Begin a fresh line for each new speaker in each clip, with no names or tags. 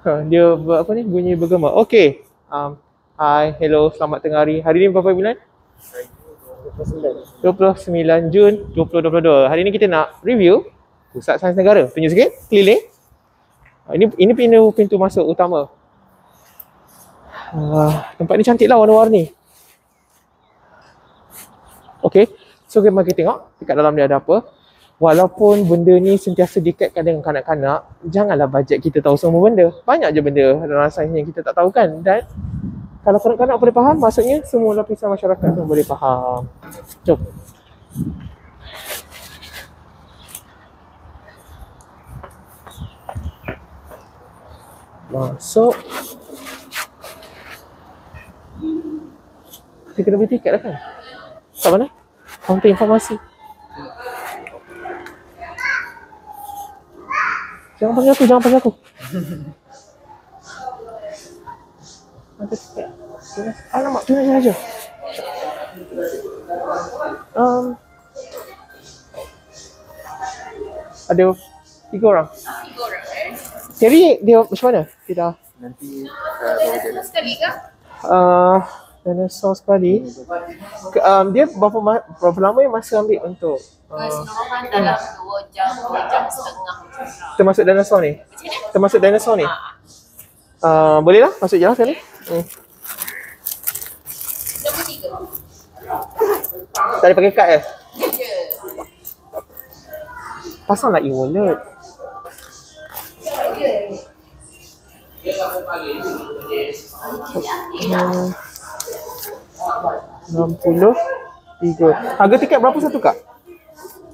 Dia apa ni bunyi bergema. Okey. Um, hi, hello, selamat tengah hari. Hari ni berapa bulan? 29 Jun 2022. Hari ni kita nak review Pusat Sains Negara. Tunjuk sikit, keliling. Ah, Ini ini pintu pintu masuk utama. Uh, tempat ni cantik lah warna-warni. Okay, so kita mari tengok dekat dalam ni ada apa. Walaupun benda ni sentiasa dikaitkan dengan kanak-kanak, janganlah bajet kita tahu semua benda. Banyak je benda dalam sains yang kita tak tahu kan. Dan kalau kanak-kanak boleh faham, maksudnya semua lapisan masyarakat pun boleh faham. Jom. Masuk. Kita kena beli tiket dah kan? Kat mana? Kaunter informasi. Jangan panggil aku, jangan panggil aku. Ada. Alamak, tunas saja. Um, ada tiga orang.
Tiga orang eh.
Terry dia macam mana? Dia dah
Nanti
Dia dah sekali ke?
uh, dinosaur sekali. Ke, um, dia berapa ma- berapa lama yang masa ambil untuk uh,
dalam dua jam, dua jam setengah
termasuk dinosaur ni? Termasuk dinosaur ni?
Ah,
Uh, boleh lah masuk je lah sekali. Hmm. Tak ada pakai kad eh?
Dia je.
Pasang lah e-wallet. Hmm. 60 tiga. Harga tiket berapa satu kak?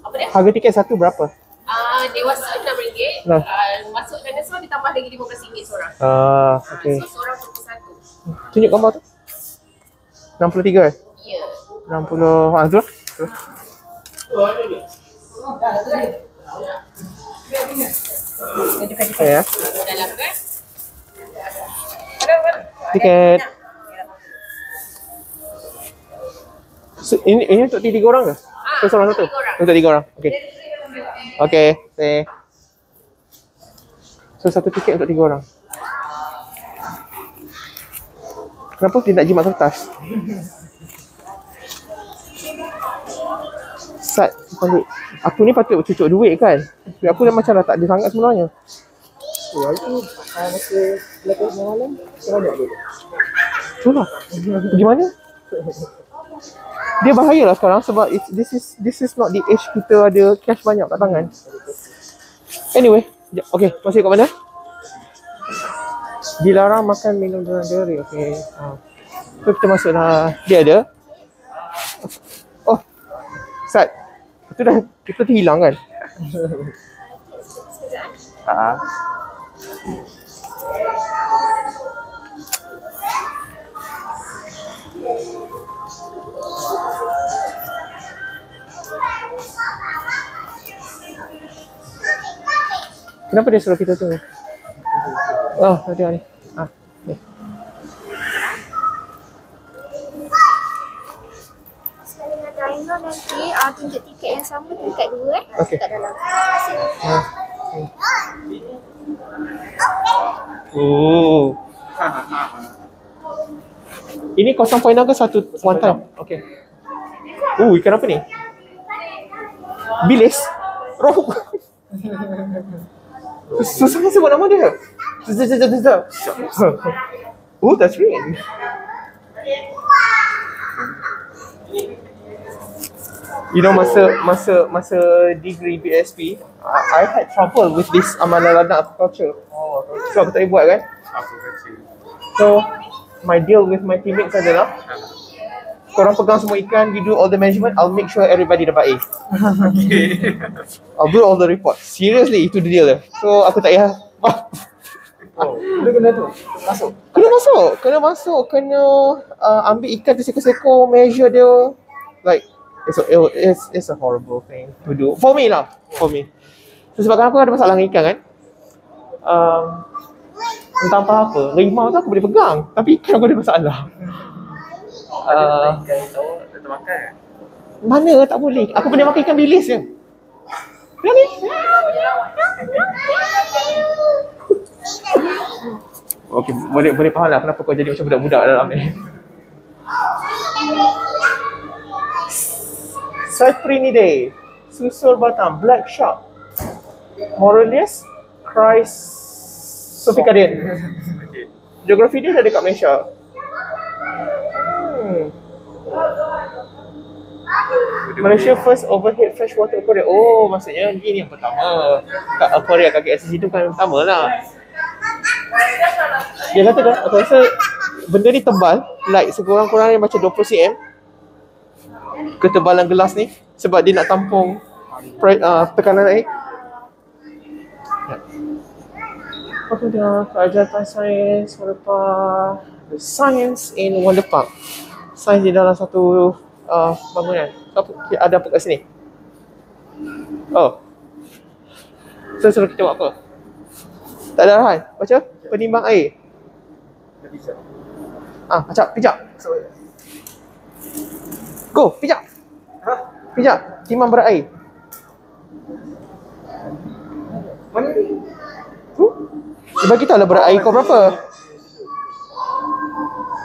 Apa dia?
Harga tiket satu berapa?
Ah, dewasa RM6.
Nah.
Ah, masuk dinosaur ditambah lagi RM15 seorang.
Ah,
Ah,
okey.
So seorang pukul satu.
Tunjuk gambar tu. 63 eh?
Ya.
60 ha tu. lah. Okay, ya.
Dalam kan?
Tiket. So, ini ini untuk tiga orang ke?
Ah,
So, seorang satu?
tiga orang.
Untuk tiga orang. Okey. Okey, say. So satu tiket untuk tiga orang. Kenapa dia nak jimat kertas? Sat balik. Aku ni patut cucuk duit kan? Tapi aku dah macam dah tak ada sangat sebenarnya.
Oh, hari tu masa lepas malam banyak duit.
Tu lah. Pergi mana? Dia bahaya lah sekarang sebab it, this is this is not the age kita ada cash banyak kat tangan. Anyway, okay, masih kat mana? Dilarang makan minum dalam dairy. Okay. Ha. So kita masuk dah. Dia ada. Oh. Sat. Itu dah kita terhilang kan? Ah. Kenapa dia suruh kita tunggu? Oh, tengok ni. Ah, ni.
Sekali nanti uh, tunjuk tiket yang sama tingkat dua eh.
Okey.
Kat dalam.
Ah. Oh. Ini kosong point ke satu one time? Okay. Oh, ikan apa ni? Bilis? Roh. Susah nak sebut nama dia. Zat, zat, zat. Oh, that's green. You know masa masa masa degree BSP, I, I had trouble with this amanah ladang aquaculture.
Oh,
So aku tak boleh buat kan?
aku.
So my deal with my teammates adalah korang pegang semua ikan, we do all the management, I'll make sure everybody dapat A.
Okay.
I'll do all the reports. Seriously, itu the deal dia. So aku tak payah
Oh, dia kena tu. Masuk.
Kena masuk, kena masuk, kena uh, ambil ikan tu seko-seko, measure dia. Like, it's a, it's, it's a horrible thing to do. For me lah, for me. So, sebabkan aku ada masalah dengan ikan kan. Um, entah apa-apa, rimau tu aku boleh pegang. Tapi ikan aku ada masalah. Uh,
Ikan tahu tak termakan.
mana tak boleh. Aku boleh makan ikan bilis je. Berani? Okay, boleh boleh faham lah kenapa kau jadi macam budak-budak dalam ni. Cyprinidae, Susur Batam, Black Shark, Morelius, Chrysophicaden. Geografi dia dah dekat Malaysia. Hmm. Malaysia first overhead freshwater aquarium. Oh, maksudnya ini yang pertama. Kat aquarium kat KSC tu kan pertama lah. Dia kata dah, aku rasa benda ni tebal. Like sekurang-kurangnya macam 20 cm. Ketebalan gelas ni. Sebab dia nak tampung uh, tekanan air. Ya. Apa dia? Keajaiban sains Wonderpark. The Science in Wonderpark. Sains di dalam satu uh, bangunan. Ada apa kat sini? Oh. So suruh kita buat apa? Tak ada arahan. Baca. Penimbang air. Ah, macam pijak. Go, pijak.
Ha?
Pijak. Timbang berat air.
Mana ni?
Dia bagi tahu lah berat air kau berapa.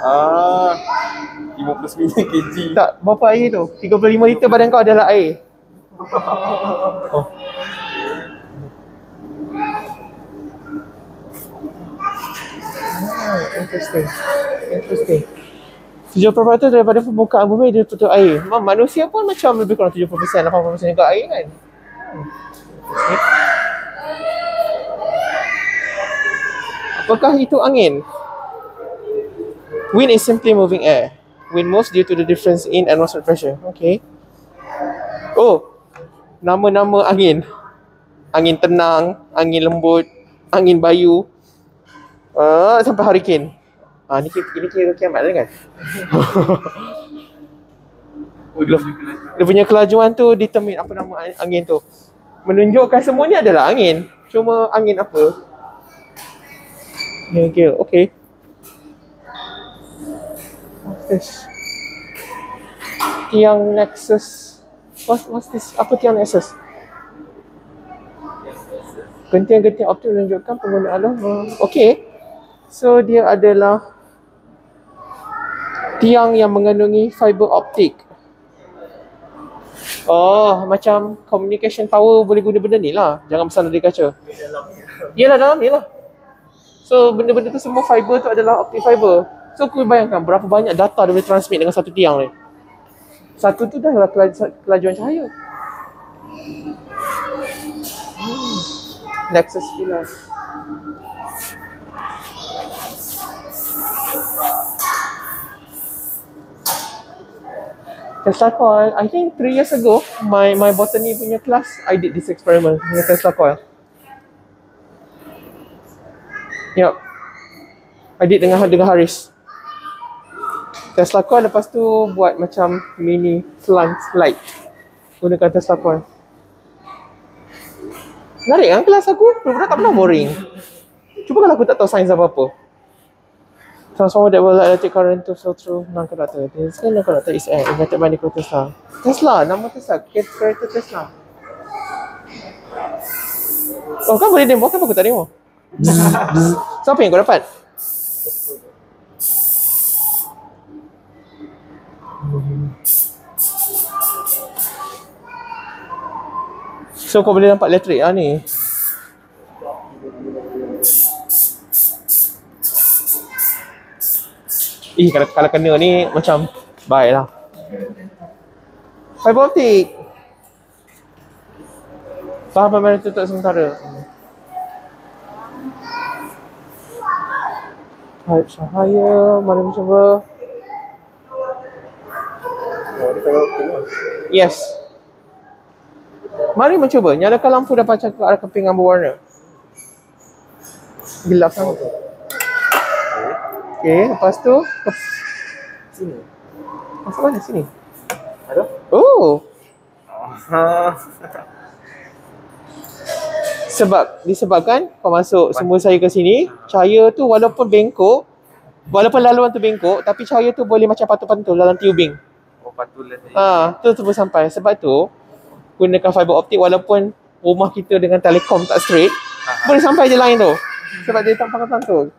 Ah, 59 kg.
Tak, berapa air tu? 35 liter badan kau adalah air. Oh. Oh, interesting. Interesting. 70% daripada permukaan bumi dia tutup air. Ma- Manusia pun macam lebih kurang 70%, 80% juga air kan. Hmm. Interesting. Apakah itu angin? Wind is simply moving air. Wind moves due to the difference in atmospheric pressure. Okay. Oh, nama-nama angin. Angin tenang, angin lembut, angin bayu. Uh, sampai hurricane. Ah, ni kira, ini kira kiamat lah kan? dia, dia punya kelajuan tu determine apa nama ang- angin tu. Menunjukkan semua ni adalah angin. Cuma angin apa? Ya, okay, okay. This? Tiang Nexus. What, what's this? Apa tiang Nexus? Gentian-gentian optik menunjukkan penggunaan Allah. Okay. So dia adalah tiang yang mengandungi fiber optik. Oh, macam communication tower boleh guna benda ni lah. Jangan besar dari kaca. Yelah dalam ni lah. So benda-benda tu semua fiber tu adalah optic fiber. So kau bayangkan berapa banyak data dia boleh transmit dengan satu tiang ni. Satu tu dah kelaj- kelajuan cahaya. Hmm. Nexus Pilar. Tesla coil, I think 3 years ago, my my botany punya class, I did this experiment dengan Tesla coil. Yup. I did dengan dengan Haris. Tesla coil lepas tu buat macam mini slant light gunakan Tesla coil. Menarik kan kelas aku? Budak tak pernah boring. Cuba kalau aku tak tahu sains apa-apa. Transformer that will let electric current to flow through non-conductor. The same non-conductor is air invented by Nikola Tesla. Tesla, nama Tesla. Kereta Tesla. Oh, kau boleh demo? Kenapa aku tak demo? Siapa yang kau dapat? So kau boleh nampak elektrik lah ni. Eh kalau, kalau kena ni macam bye lah. Fiber optic. Faham pameran tutup sementara. Type cahaya, mari mencuba. Yes. Mari mencuba. Nyalakan lampu dan pacang ke arah keping amber warna. Gelap sangat. Okay, lepas tu ke
Sini.
masuk mana sini?
Ada?
Oh,
Ha.
sebab disebabkan kau masuk semua saya ke sini, cahaya tu walaupun bengkok, walaupun laluan tu bengkok, tapi cahaya tu boleh macam pantul-pantul dalam tubing.
Oh, patulah ni.
Ha, tu terus sampai. Sebab tu gunakan fiber optik walaupun rumah kita dengan telekom tak straight, boleh sampai je line tu. Sebab dia tak pantul-pantul.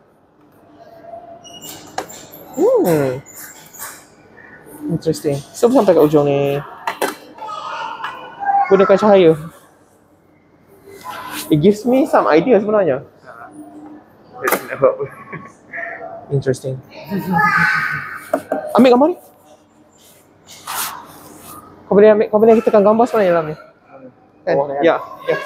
Hmm. Interesting. So sampai kat ujung ni. Gunakan cahaya. It gives me some idea sebenarnya. Interesting. ambil gambar ni. Kau boleh ambil, kau boleh kita kan gambar sebenarnya dalam ni. Kan?
Kan?
Ya, ya.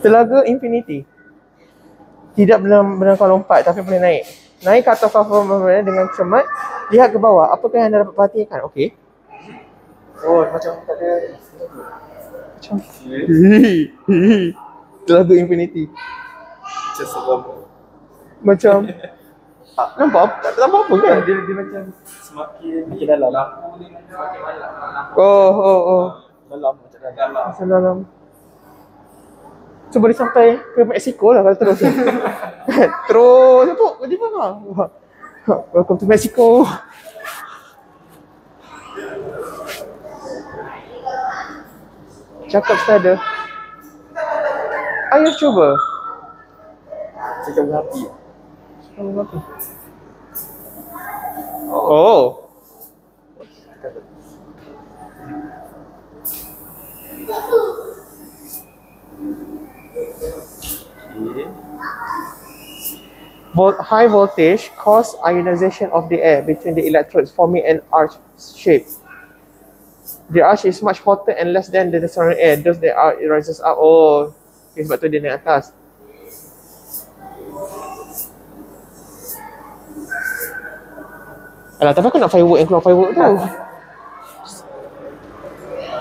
Telaga Infinity. Tidak benar-benar kau lompat tapi boleh naik. Naik ke atas platform dengan cermat, lihat ke bawah. Apakah yang anda dapat perhatikan? Okey.
Oh, macam tak ada
Macam. Telaga Infinity.
Macam sebab
Macam Ah, nampak apa? Tak nampak apa kan?
dia, dia macam semakin Makin dalam ni semakin malam
Oh, oh, oh.
Dalam macam dalam
Asal dalam. So boleh sampai ke Mexico lah kalau terus. terus apa? Kau di mana? Welcome to Mexico. Cakap ada. Ayo cuba.
Macam api
Oh. High voltage cause ionization of the air between the electrodes forming an arch shape. The arch is much hotter and less than the surrounding air. Thus the arch rises up. Oh, okay, sebab tu atas. Alah, tapi aku nak firework yang keluar firework tu.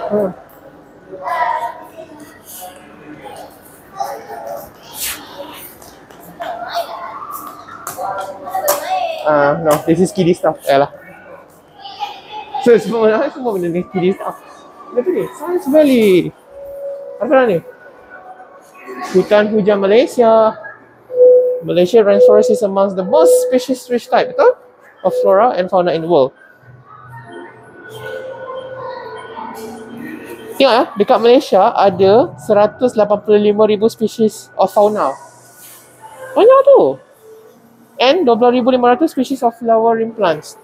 Hmm. Ah, no, this is kiddie stuff. Eh lah. So, semua semua benda ni kiddie stuff. Apa ni? Science Valley. Apa ni? Hutan hujan Malaysia. Malaysia rainforest is amongst the most species rich type, betul? Of flora and fauna in the world. Tengok ya, dekat Malaysia ada 185,000 spesies of fauna. Banyak tu. And 12,500 species of flowering plants.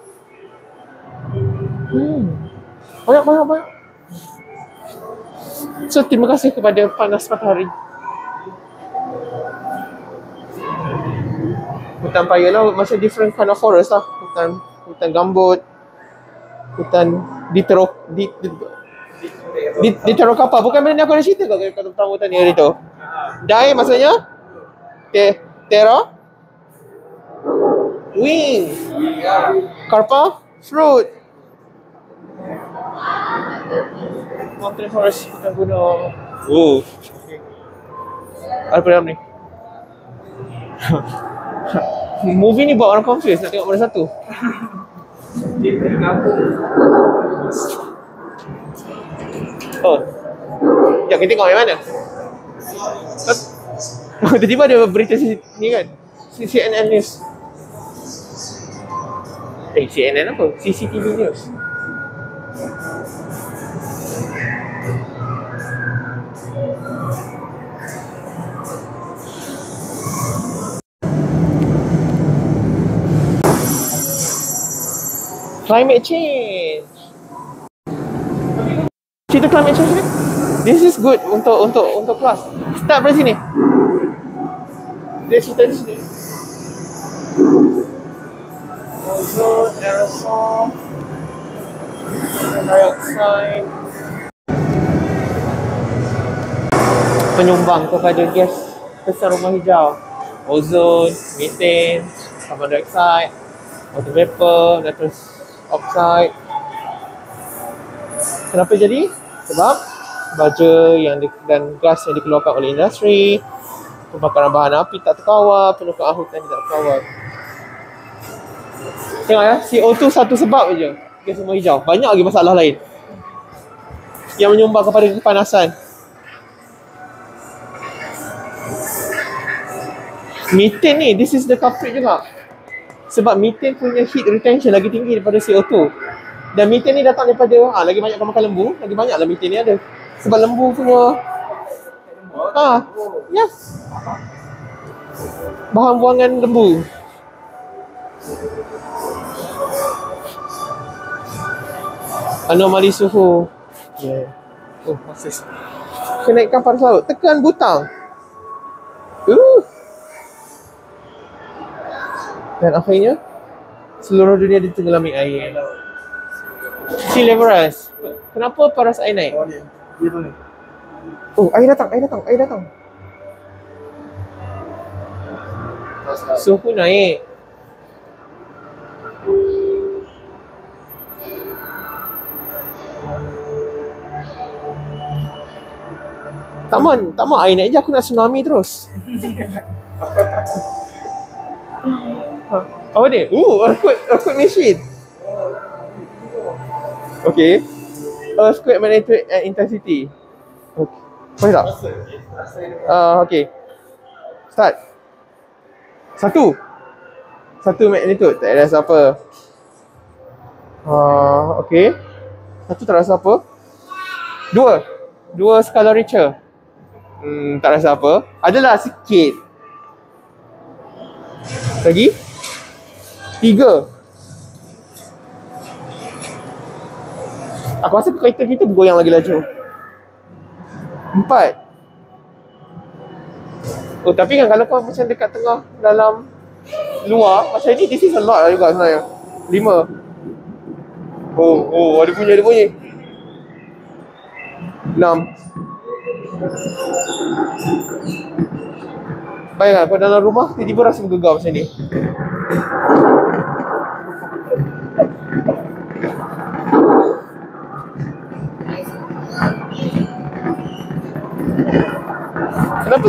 Hmm. Banyak, banyak, banyak. So, terima kasih kepada panas matahari. Hutan paya lah. Macam different kind of forest lah. Hutan hutan gambut, hutan ditero di di, di, ditero kapal. Bukan benda ni aku ada cerita kau kata tentang hutan ni hari tu. Dai maksudnya? Te, tera? Wing. Karpa fruit. Mountain forest hutan gunung. Oh. Apa dalam ni movie ni buat orang confused nak tengok mana satu. Oh. Sekejap kita tengok yang mana? Oh, tiba-tiba ada berita si- ni kan? CNN News. Eh CNN apa? CCTV News Climate change. Cerita climate change ni This is good untuk untuk untuk kelas Start dari sini. Dia cerita di sini. Ozone, aerosol Carbon dioxide. Penyumbang kepada gas besar rumah hijau. Ozone, methane, carbon dioxide Water vapor, nitrous oxide Kenapa jadi? Sebab baja yang di, dan gas yang dikeluarkan oleh industri Pembakaran bahan api tak terkawal, penukaan hutan tidak terkawal Tengok ya, CO2 satu sebab je gas rumah hijau. Banyak lagi masalah lain yang menyumbang kepada kepanasan. Methane ni, this is the culprit juga. Sebab methane punya heat retention lagi tinggi daripada CO2. Dan methane ni datang daripada, ah lagi banyak kau makan lembu, lagi banyak lah methane ni ada. Sebab lembu punya Ha. Ya. Bahan buangan lembu. Anomali suhu. Yeah. Oh, masih. Kenaikan paras laut. Tekan butang. Dan akhirnya seluruh dunia ditenggelami air. Sea level rise. Kenapa paras air naik?
Oh,
air datang, air datang, air datang. Suhu naik. Taman, taman air naik je aku nak tsunami terus. Ha, Apa ni? Uh, earthquake, earthquake machine. Okay. Earthquake magnitude and intensity. Okay. Boleh tak? Uh, okay. Start. Satu. Satu magnitude. Tak rasa apa. Uh, okay. Satu tak rasa apa. Dua. Dua skala Richter. Hmm, tak rasa apa. Adalah sikit. Lagi. Tiga. Aku rasa kereta kita bergoyang lagi laju. Empat. Oh tapi kan kalau kau macam dekat tengah dalam luar macam ni this is a lot lah juga sebenarnya. Lima. Oh, oh ada bunyi ada bunyi. Enam. Bayangkan kau dalam rumah tiba-tiba rasa bergegar macam ni.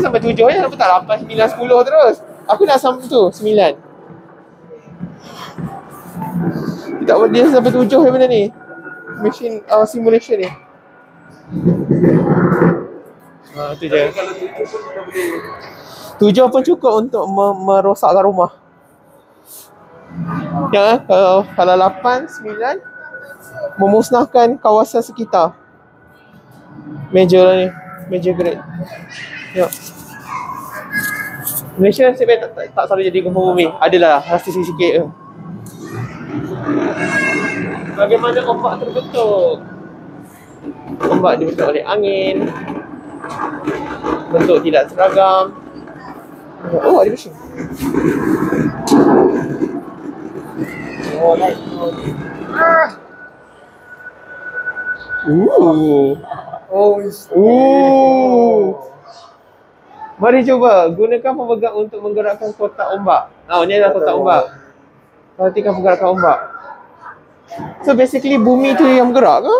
Sampai tujuh ya? Kenapa tak lapan, sembilan, sepuluh terus? Aku nak sampai tu, sembilan. Tak buat dia sampai tujuh yang benda ni. Machine uh, simulation ni. Ha, tu je.
Tujuh pun boleh
cukup untuk me- merosakkan rumah. Ya, kalau kalau lapan, sembilan memusnahkan kawasan sekitar. Major lah ni. Major grade. Ya. Malaysia nasib baik tak, tak, tak selalu jadi gempa bumi. Adalah rasa sikit-sikit je. Bagaimana ombak terbentuk? Ombak dibentuk oleh angin. Bentuk tidak seragam. Oh, ada mesin.
Oh, naik.
Ooh.
Oh, is-
Ooh. Mari cuba gunakan pemegang untuk menggerakkan kotak ombak. Oh, ni adalah kotak ombak. Perhatikan pergerakan ombak. So basically bumi tu yang bergerak ke?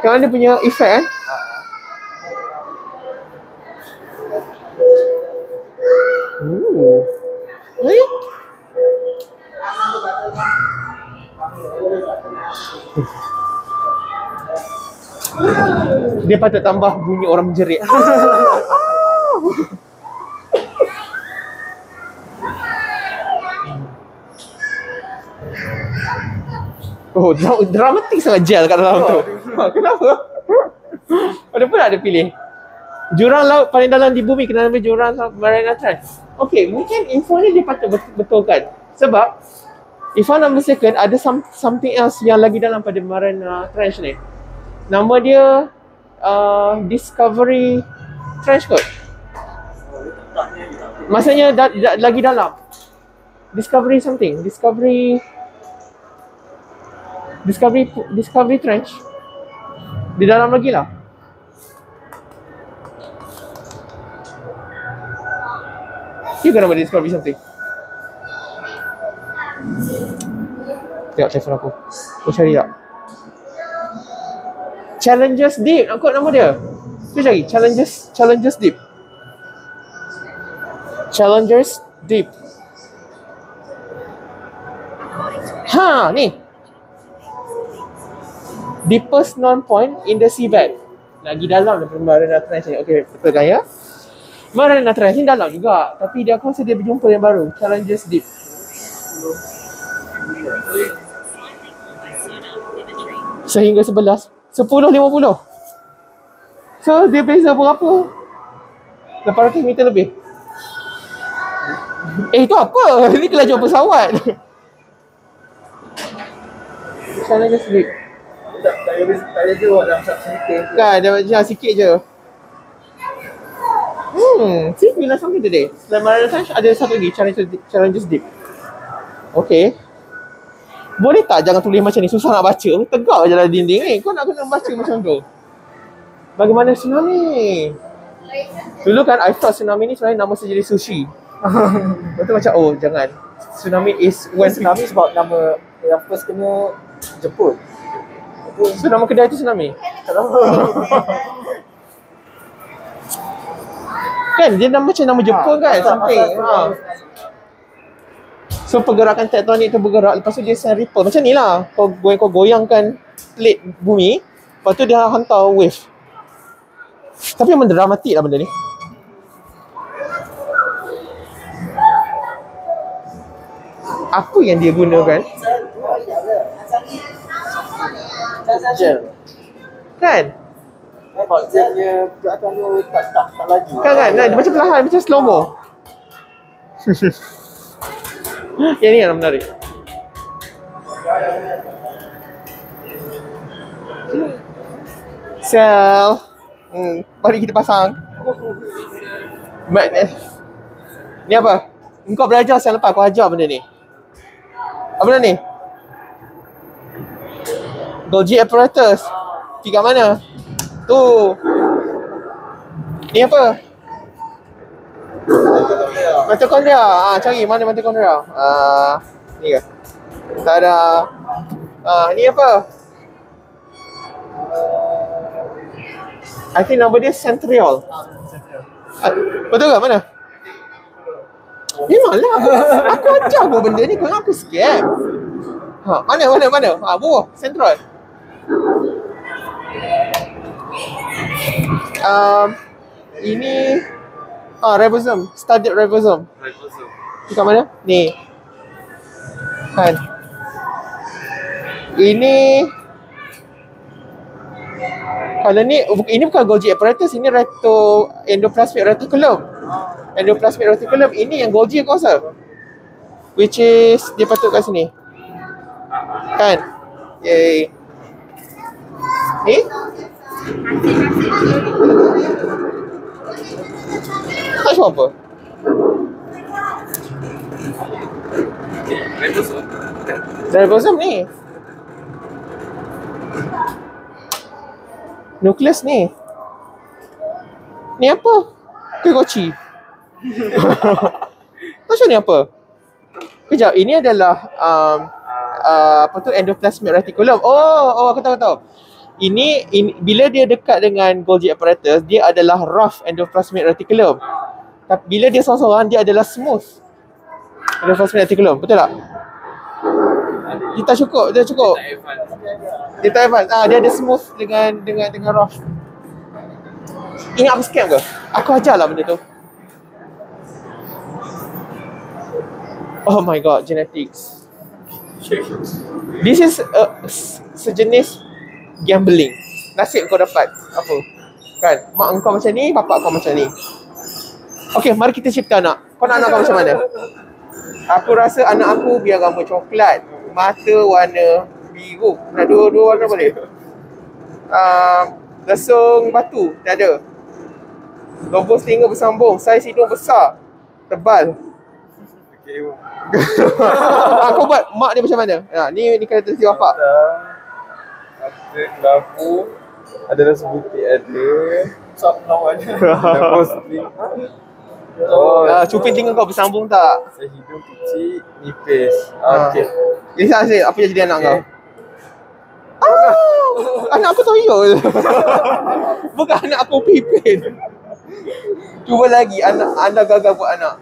Kan dia punya efek kan? Ooh. Eh? Dia patut tambah bunyi orang menjerit. Oh, dra- dramatik sangat gel kat dalam tu. Ha, Kenapa? Ada pun ada pilih. Jurang laut paling dalam di bumi kena nama jurang laut Mariana Trench. Okay, mungkin info ni dia patut bet- betulkan. Sebab if I'm not mistaken ada some, something else yang lagi dalam pada Mariana Trench ni. Nama dia uh, Discovery Trench kot. Maksudnya da, da, lagi dalam. Discovery something. Discovery Discovery Discovery Trench. Di dalam lagi lah. You kan nama Discovery something. Tengok telefon aku. Aku cari tak. Challenges Deep. Aku nama dia. Tu lagi. Challenges Challenges Deep. Challengers Deep. Ha, ni. Deepest known point in the seabed. Lagi dalam daripada Mariana Trench ni. Okay, betul kan ya? Mariana Trench ni dalam juga. Tapi dia aku rasa dia berjumpa yang baru. Challenges Deep. Sehingga 11. 10.50. So dia beza berapa? 800 meter lebih. Eh itu apa? Ini kelajuan pesawat. Sana just sleep.
Tak tak payah tak payah jawab dalam satu meter.
Kan, dia macam sikit je. Hmm, see, learn something today. Selain Mariana Trench, ada satu lagi, Challenges, challenges Deep. Okay. Boleh tak jangan tulis macam ni, susah nak baca. Tegak je lah dinding ni. Kau nak kena baca macam tu. Bagaimana tsunami? Dulu kan, I thought tsunami ni sebenarnya nama sejenis sushi. Lepas tu macam, oh jangan. Tsunami is when
Tsunami sebab nama yang first kena Jepun.
So nama kedai tu tsunami? Kan dia nama macam nama Jepun kan something. Ha. So pergerakan tektonik tu bergerak lepas tu dia send ripple macam ni lah. Kau goyang kau goyangkan plate bumi lepas tu dia hantar wave. Tapi memang dramatik lah benda ni. Apa yang dia gunakan? Kan?
Tu tak tak tak laju.
Kan kan? Nah, dia macam perlahan macam slow mo. yang ni yang menarik. Sel. Hmm, mari kita pasang. Mat ni. Ni apa? Engkau belajar sel lepas kau ajar benda ni. Apa benda ni? Golgi apparatus. Pergi kat mana? Tu. Ni apa? Mitochondria. Ah, cari mana mitochondria. Ah, ni ke? Tak ada. Ah, ni apa? I think nama dia centriole. Ah, betul ke mana? Memanglah. Aku ajar kau benda ni kau aku scam. Ha, mana mana mana? Ha, bawah central. Um, ini ah ribosome, studied ribosome. Ribosome. Kat mana? Ni. Kan. Ini kalau ni ini bukan Golgi apparatus, ini reto endoplasmic reticulum. Endoplasmic reticulum ini yang Golgi kau rasa. Which is dia patut kat sini. Kan? Yay. Ni? Tak tahu apa. Ribosome ni. Nukleus ni. Ni apa? Kegoci. tak tahu ni apa. Kejap, ini adalah um, uh, apa tu endoplasmic reticulum. Oh, oh aku tahu tahu. Ini, ini bila dia dekat dengan Golgi apparatus, dia adalah rough endoplasmic reticulum. Tapi bila dia seorang-seorang, dia adalah smooth. Endoplasmic reticulum, betul tak? Dia tak cukup, dia cukup. Dia tak advance. Ah, dia ada smooth dengan dengan dengan rough. Ingat aku scam ke? Aku ajar lah benda tu. Oh my god, genetics. This is a, sejenis gambling. Nasib kau dapat apa? Kan? Mak kau macam ni, bapak kau macam ni. Okay, mari kita cipta anak. Kau nak anak kau macam mana? Aku rasa anak aku biar rambut coklat, mata warna biru. Nak dua-dua warna boleh? Uh, lesung batu, tak ada. Lombong telinga bersambung, saiz hidung besar, tebal. aku buat mak dia macam mana? Ha, ni ni karakteristik bapak.
Ada lampu Ada rasa putih ada
Sub lawan.
Sling Oh
Ah, cuping telinga kau bersambung tak?
Saya hidung kecil Nipis
Ah.
Okay
Ini salah saya, apa yang jadi anak kau? Ah, anak aku toyol. Bukan anak aku pipin. Cuba lagi anak anda gagal buat anak.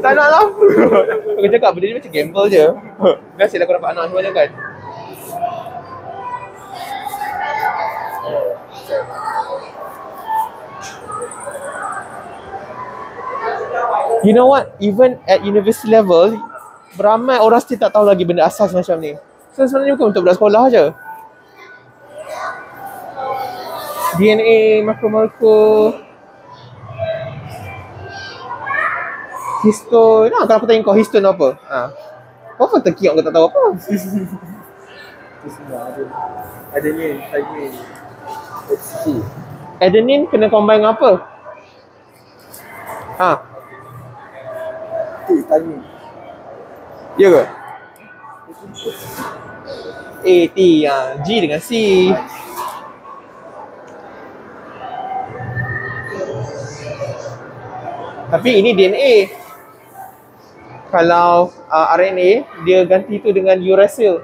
Tak nak lah. Aku cakap benda ni macam gamble je. Biasalah kau dapat anak macam mana kan? You know what? Even at university level, beramai orang still tak tahu lagi benda asas macam ni. So sebenarnya bukan untuk budak sekolah je. DNA makro-makro Histone nah, Kalau aku tanya kau histone apa? Ha. Kau pun terkiok kau tak tahu apa
ada. Ada ni, timing. HC.
Adenine kena combine dengan apa? Ha,
T, timing.
ya ke? A, T, ha. G dengan C Tapi ini DNA Kalau uh, RNA Dia ganti tu dengan uracil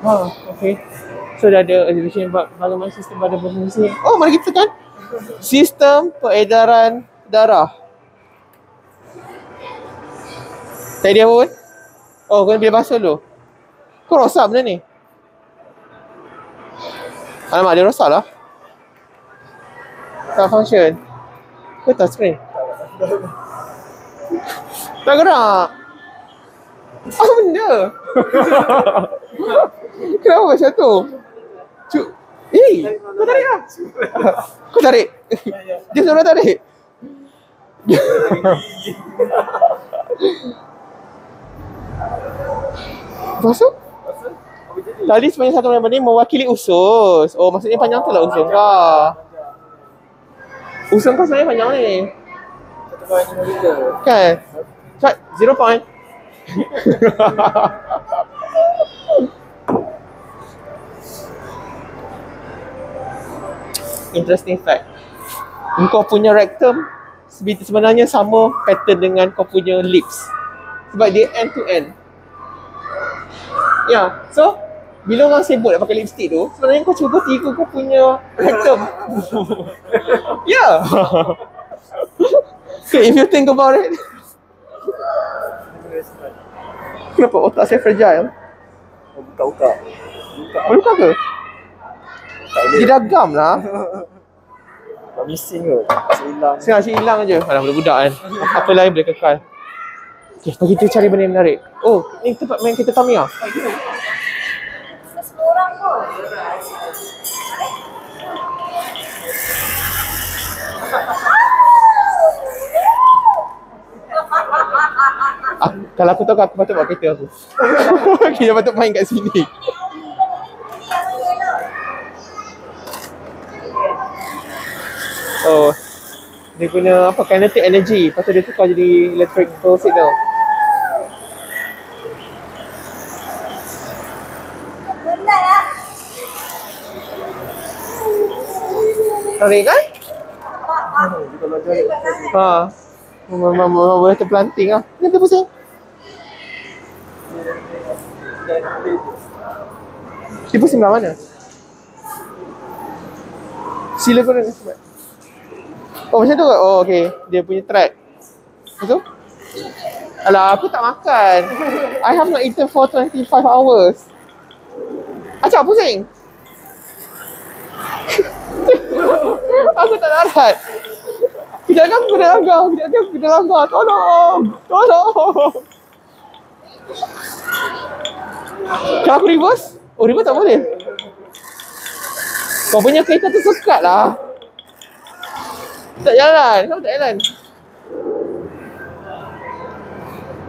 Ha, dia
So dah ada exhibition bag- bagaimana sistem pada berfungsi. Oh, mari kita kan. Sistem peredaran darah. Tak dia pun? Oh, kena bila basuh dulu. Kau rosak benda ni? Alamak, dia rosak lah. Tak function. Kau touch screen? Tak gerak. Apa benda? Kenapa macam tu? Cuk. Eh, kau tarik lah. Kau tarik. Dia suruh tarik. Masuk? Tadi sebenarnya satu nombor ni mewakili usus. Oh, maksudnya panjang tu lah usus kau. Usus kau sebenarnya panjang ni. Kan? Cut, zero point. Interesting fact. Kau punya rectum sebe- sebenarnya sama pattern dengan kau punya lips. Sebab dia end to end. Ya, yeah. so bila orang sibuk nak pakai lipstick tu, sebenarnya kau cuba tiga kau punya rectum. ya. yeah. okay, if you think about it. Kenapa otak saya fragile?
Oh, buka-buka.
Oh, luka ke? Dia dah gam lah.
Tak missing ke? Masih hilang.
Saya asyik hilang je. Alah, budak-budak kan. Apa lain boleh kekal. Okay, bagi kita cari benda yang menarik. Oh, ni tempat main kita Tamiya. Ah, kalau aku tahu aku patut bawa kereta aku. kita patut main kat sini. Oh, dia guna apa kinetic energy. Lepas tu dia tukar jadi electrical signal.
Benar lah.
Tarik kan? Ha. Memang memang boleh terpelanting lah. Nanti pusing. Dia pusing belah mana? Sila korang ni sebab. Oh macam tu ke? Oh okay. Dia punya track. Macam tu? Alah aku tak makan. I have not eaten for 25 hours. Acak pusing. aku tak darat. Kejap aku dah langgar. Kejap aku dah langgar. Tolong. Tolong. Kalau aku reverse? Oh reverse tak boleh. Kau punya kereta tu sekat lah. Tak jalan. Kenapa tak jalan?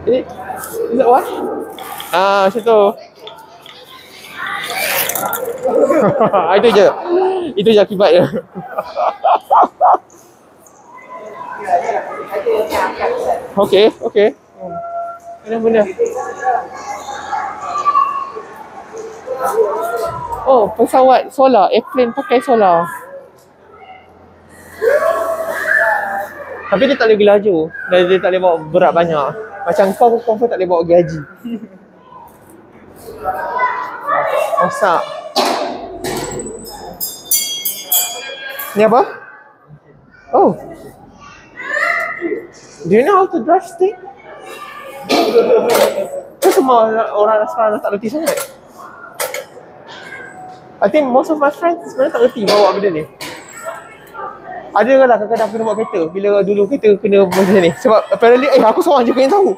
Ini, is that? Ah, macam tu. Ah, itu je. Itu je akibat dia. Okay, okay. Mana benda? Oh, pesawat solar, airplane pakai solar. Tapi dia tak boleh pergi laju. Dan dia tak boleh bawa berat banyak. Macam kau kau pun tak boleh bawa haji. Masak. Ni apa? Oh. Do you know how to drive stick? Kan semua orang sekarang tak reti sangat. I think most of my friends sebenarnya tak reti bawa benda ni. Ada lah kadang-kadang kena bawa kereta bila dulu kita kena macam ni. Sebab apparently eh aku seorang je yang tahu.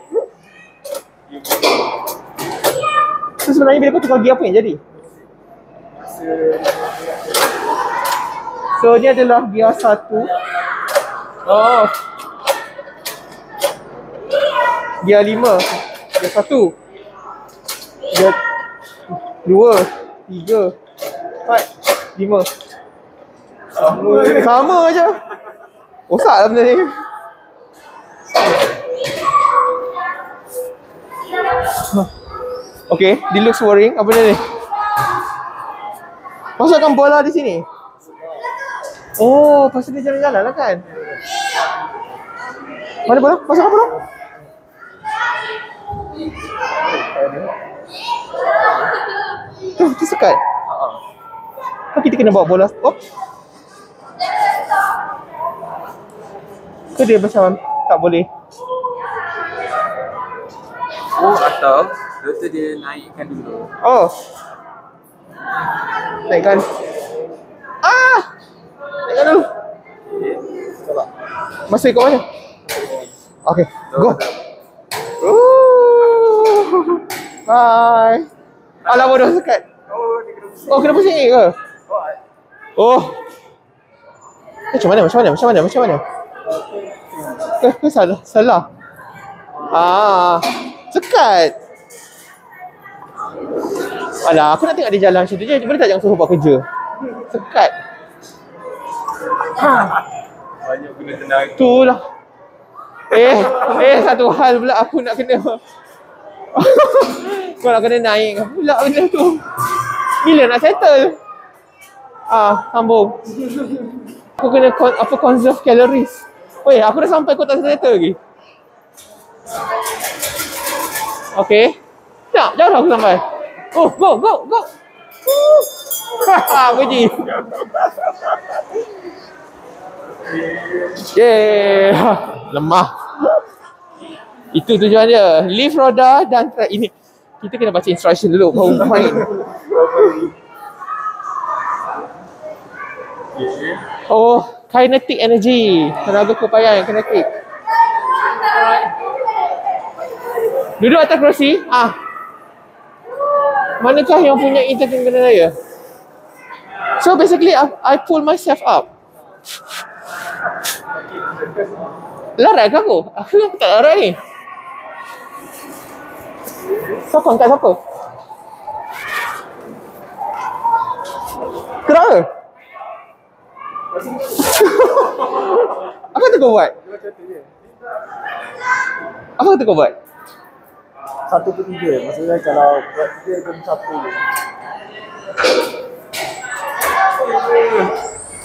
So sebenarnya bila kau tukar gear apa yang jadi? So ni adalah gear satu. Oh. Gear lima. Gear satu. Gear dua. Tiga. Empat. Lima. Sama. Je. Rosak lah benda ni. Okay, deluxe worrying. Apa benda ni? Pasangkan bola di sini. Oh, pasal dia jalan-jalan lah kan? Mana bola? Apa bola? Tu, tu sekat. Kau kita kena bawa bola. Oh. Ke dia macam tak boleh?
Oh atau Doktor dia naikkan dulu
Oh. Naikkan. Ah! Naikkan dulu. Masuk ikut mana? Okay, go. Ooh. Bye. Alah bodoh sekat. Oh, kena pusing ke? Oh. Macam mana? Macam mana? Macam mana? Macam mana? Ke, ke salah? Salah. Ah, sekat. Alah, aku nak tengok dia jalan macam tu je. Boleh tak jangan suruh buat kerja? Sekat.
Banyak guna tenaga
Itulah. Eh, eh satu hal pula aku nak kena. Kau nak kena naik pula benda tu. Bila nak settle? Ah, sambung. Aku kena apa conserve calories. Weh, aku dah sampai kau tak settle lagi. Okay. Tak, jauh dah aku sampai. Oh, go, go, go. Haha, puji. Yeay. Lemah. Itu tujuan dia. Lift roda dan track ini. Kita kena baca instruction dulu baru main. Oh, kinetic energy. Tenaga keupayaan kinetic. Duduk atas kerusi. Ah. Manakah yang punya internet kena raya? So basically I, I pull myself up. Larat ke aku? Aku tak larat ni. Siapa angkat siapa? Kenapa? Apa tu kau buat? Apa tu kau buat?
Satu per tiga. Maksudnya kalau buat tiga jam satu.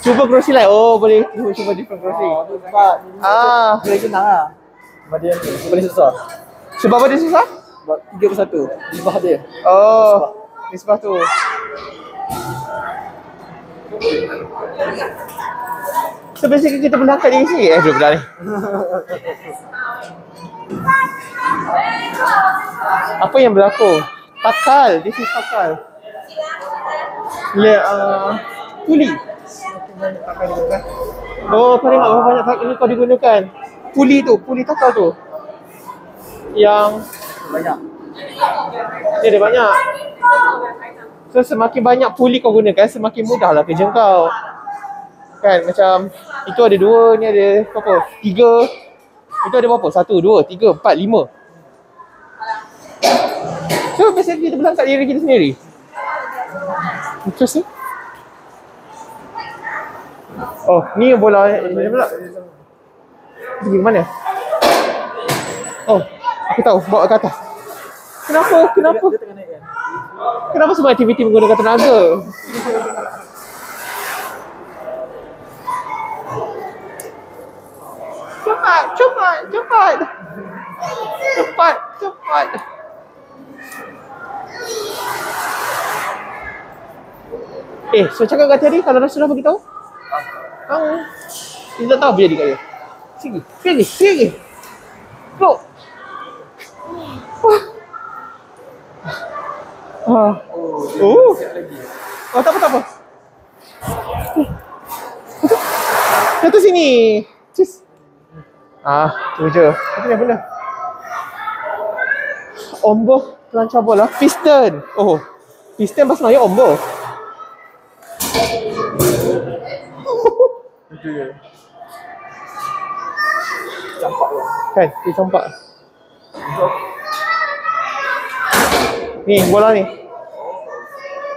Cuba kerusi lain. Oh boleh cuba, cuba different kerusi.
Oh, tu sebab
Ah,
dia senang lah. Sebab dia boleh susah.
sebab apa dia susah?
Buat tiga per satu. Nisbah dia.
Oh, nisbah tu. So basically kita angkat diri sendiri eh bulan ni. Apa yang berlaku? Pakal, this is pakal. Le, uh, puli. Oh, tengok berapa banyak pakal ni kau digunakan. Puli tu, puli takal tu. Yang
Banyak.
Dia ada banyak. So semakin banyak puli kau gunakan, semakin mudahlah kerja kau. Kan macam itu ada dua, ni ada berapa? Tiga. Itu ada berapa? Satu, dua, tiga, empat, lima. So basically kita boleh angkat diri kita sendiri. Interesting. Oh, ni bola ni pula. Pergi ke mana? Oh, aku tahu, bawa ke atas. Kenapa? Kenapa?
Dia tengah naik kan.
Kenapa semua aktiviti menggunakan tenaga? Cepat, cepat, cepat. Cepat, cepat. Eh, so cakap kat tadi kalau Rasulullah beritahu? Ah. Kita tak tahu apa jadi kat dia. Sini, sini, sini. Go. Ah. Oh. Oh, tak apa, tak apa. Jatuh sini. Cis. Ah, tu je. Apa ni benda? Ombo pelancar bola. Piston. Oh. Piston pasal ya ombo.
Itu je. Campak tu.
Kan, dia campak. Ni, bola ni.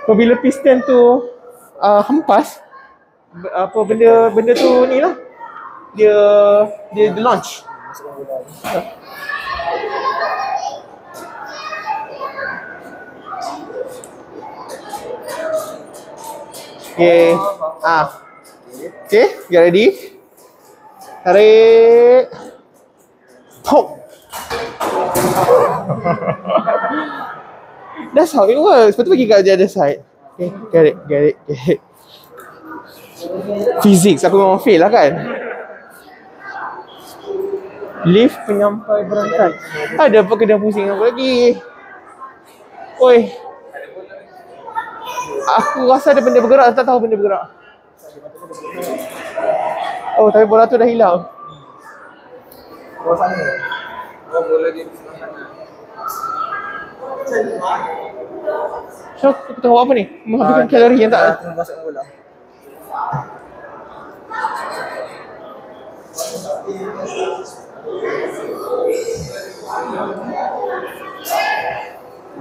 Apabila piston tu uh, hempas, apa benda benda tu ni lah. Dia dia, dia launch. Okay. Ah. Okay, get ready. Tarik. Pop. That's how it works. Lepas tu pergi kat the other side. Okay, get it, get it, get it. Physics, aku memang fail lah kan? Lift penyampai berangkat. Ada apa kena pusing aku lagi? Oi. Aku rasa ada benda bergerak, tak tahu benda bergerak. Oh, tapi bola tu dah hilang.
Bawah sana.
Oh, bola dia.
So, aku tengok apa ni? Menghabiskan kalori yang tak...
Tengah bola.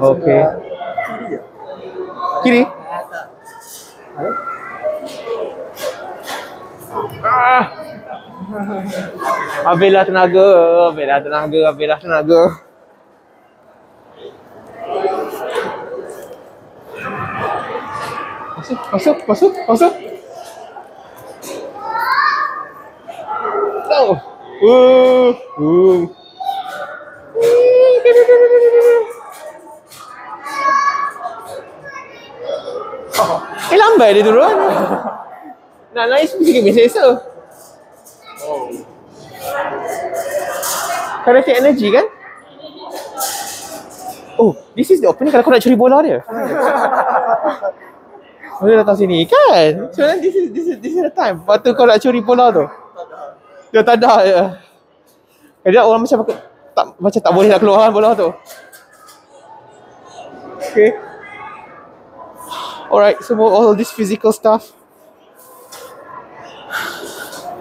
Okay. Kiri? Ah. Habislah tenaga, habislah tenaga, habislah tenaga. Masuk, masuk, masuk, masuk. Oh. Uh, uh. Eh lambat dia turun. Nak naik mesti kena biasa.
Oh.
Kinetic energy kan? Oh, this is the opening kalau kau nak curi bola dia. Boleh datang sini kan? So this is this is this is the time. Waktu kau nak curi bola tu. Dia tak ada ya. Jadi orang macam tak macam tak boleh nak keluar kan bola tu. Okay. Alright, so all this physical stuff.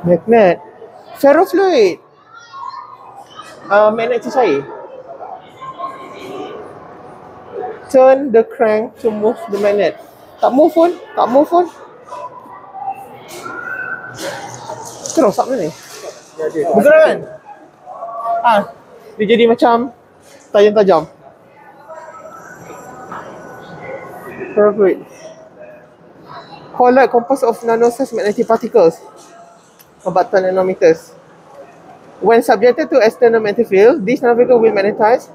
Magnet. Ferrofluid. Uh, magnet tu cair. Turn the crank to move the magnet. Tak move pun, tak move pun. Kerosak mana ni? Bergerak kan? Ah, dia jadi macam tajam-tajam. Perfect. Collect composed of nano-sized magnetic particles about 10 nanometers. When subjected to external magnetic field, this nanoparticle will magnetize.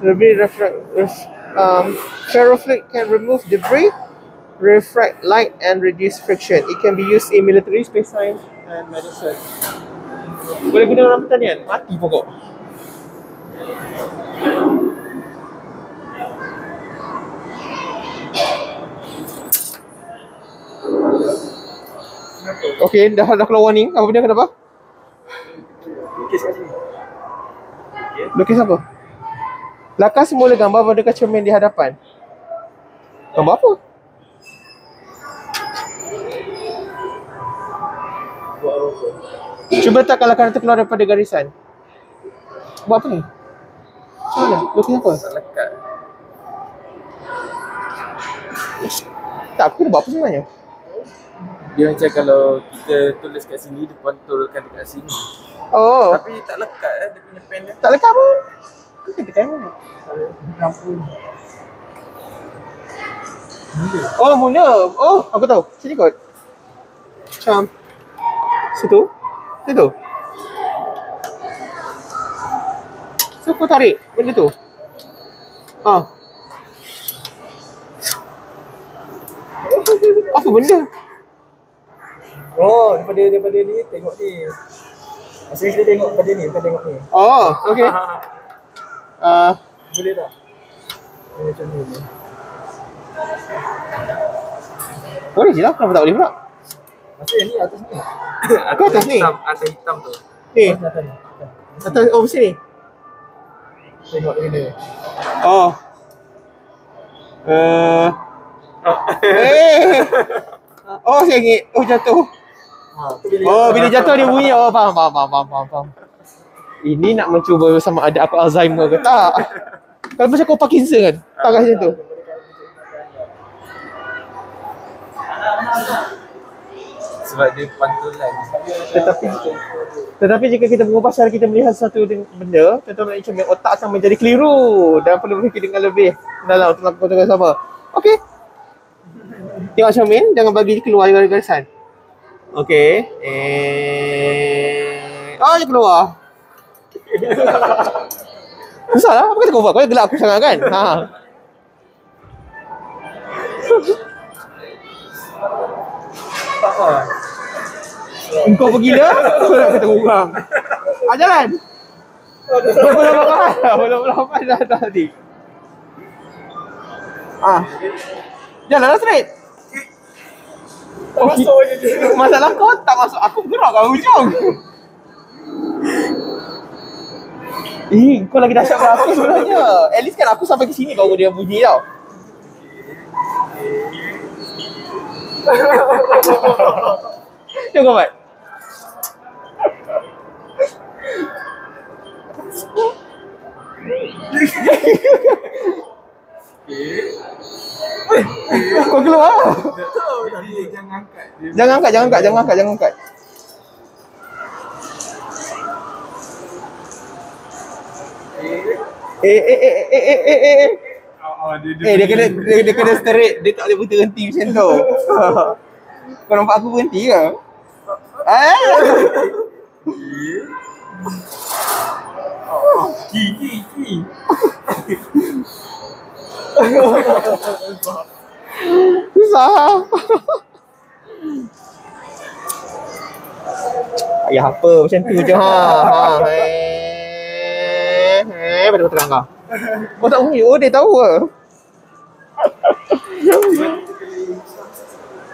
Will be refract. Ref, um, ferrofluid can remove debris, refract light, and reduce friction. It can be used in military, space science, and medicine. Boleh guna dalam pertanian? Mati pokok. Okay, dah dah keluar warning. Apa benda kenapa?
Lukis kat sini.
Lukis apa? Lakar semula gambar pada kecermin di hadapan. Gambar apa?
Apa?
Cuba tak kalau karakter keluar daripada garisan. Buat apa ni? Mana? Lukis apa?
Tak lekat.
Tak, aku kena buat apa sebenarnya?
Dia macam kalau kita tulis kat sini, dia pantulkan dekat sini.
Oh,
Tapi tak lekat eh, dia punya pen dia.
tak lekat pun. Kita tekan mana? Oh, mula. Oh, aku tahu. Sini kot. Macam situ. Situ. So, kau tarik benda tu. Ha. Apa benda?
Oh, daripada daripada ni tengok ni. Maksudnya kita tengok pada ni, bukan tengok ni.
Oh, okay. Uh,
Boleh tak? Macam ni.
boleh je lah. Kenapa tak boleh pula?
Maksudnya ni atas ni.
Kau atas ni?
Hitam, atas hitam tu.
Ni.
Atas atas ni. Atas.
Atas, oh, sini.
Tengok dia kena.
Oh. Uh. eh. Oh, ingat. Oh, jatuh. Oh, bila jatuh dia bunyi. Oh, faham, faham, faham, faham, faham. Ini nak mencuba sama ada aku Alzheimer ke tak. Kalau macam kau Parkinson kan, tak kat macam tu.
Sebab dia pantulan.
Tetapi tetapi jika kita mengubah cara kita melihat satu benda, tentu macam otak akan menjadi keliru dan perlu berfikir dengan lebih dalam untuk melakukan tugas sama. Okey. Tengok cermin, jangan bagi keluar dari garisan. Okey. Eh. Oh, dia keluar. Susah lah. Apa kata kau buat? Kau gelap aku sangat kan? Ha. Kau pergila? Kau nak kata orang. Ah, jalan. Boleh makan dah tadi. Ah. Jalanlah straight. Oh,
Masuk je.
Masalah kau tak masuk. Aku gerak kat hujung. Eh, kau lagi dahsyat pada aku sebenarnya. At least kan aku sampai ke sini baru dia bunyi tau. Jom kau buat. Kau keluar.
Jangan angkat.
Jangan angkat, jangan angkat, jangan angkat, jangan angkat. Eh, eh, eh, eh, eh, eh, eh, eh.
Oh, dia,
Eh, dia kena, dia, dia kena straight. Dia tak boleh berhenti macam tu. Kau nampak aku berhenti ke? Eh?
Ki, ki, ki.
Susah. Ayah apa macam tu je ha. Ha. Eh, pada kau terang kau. Kau tak bunyi. Oh, dia tahu ke?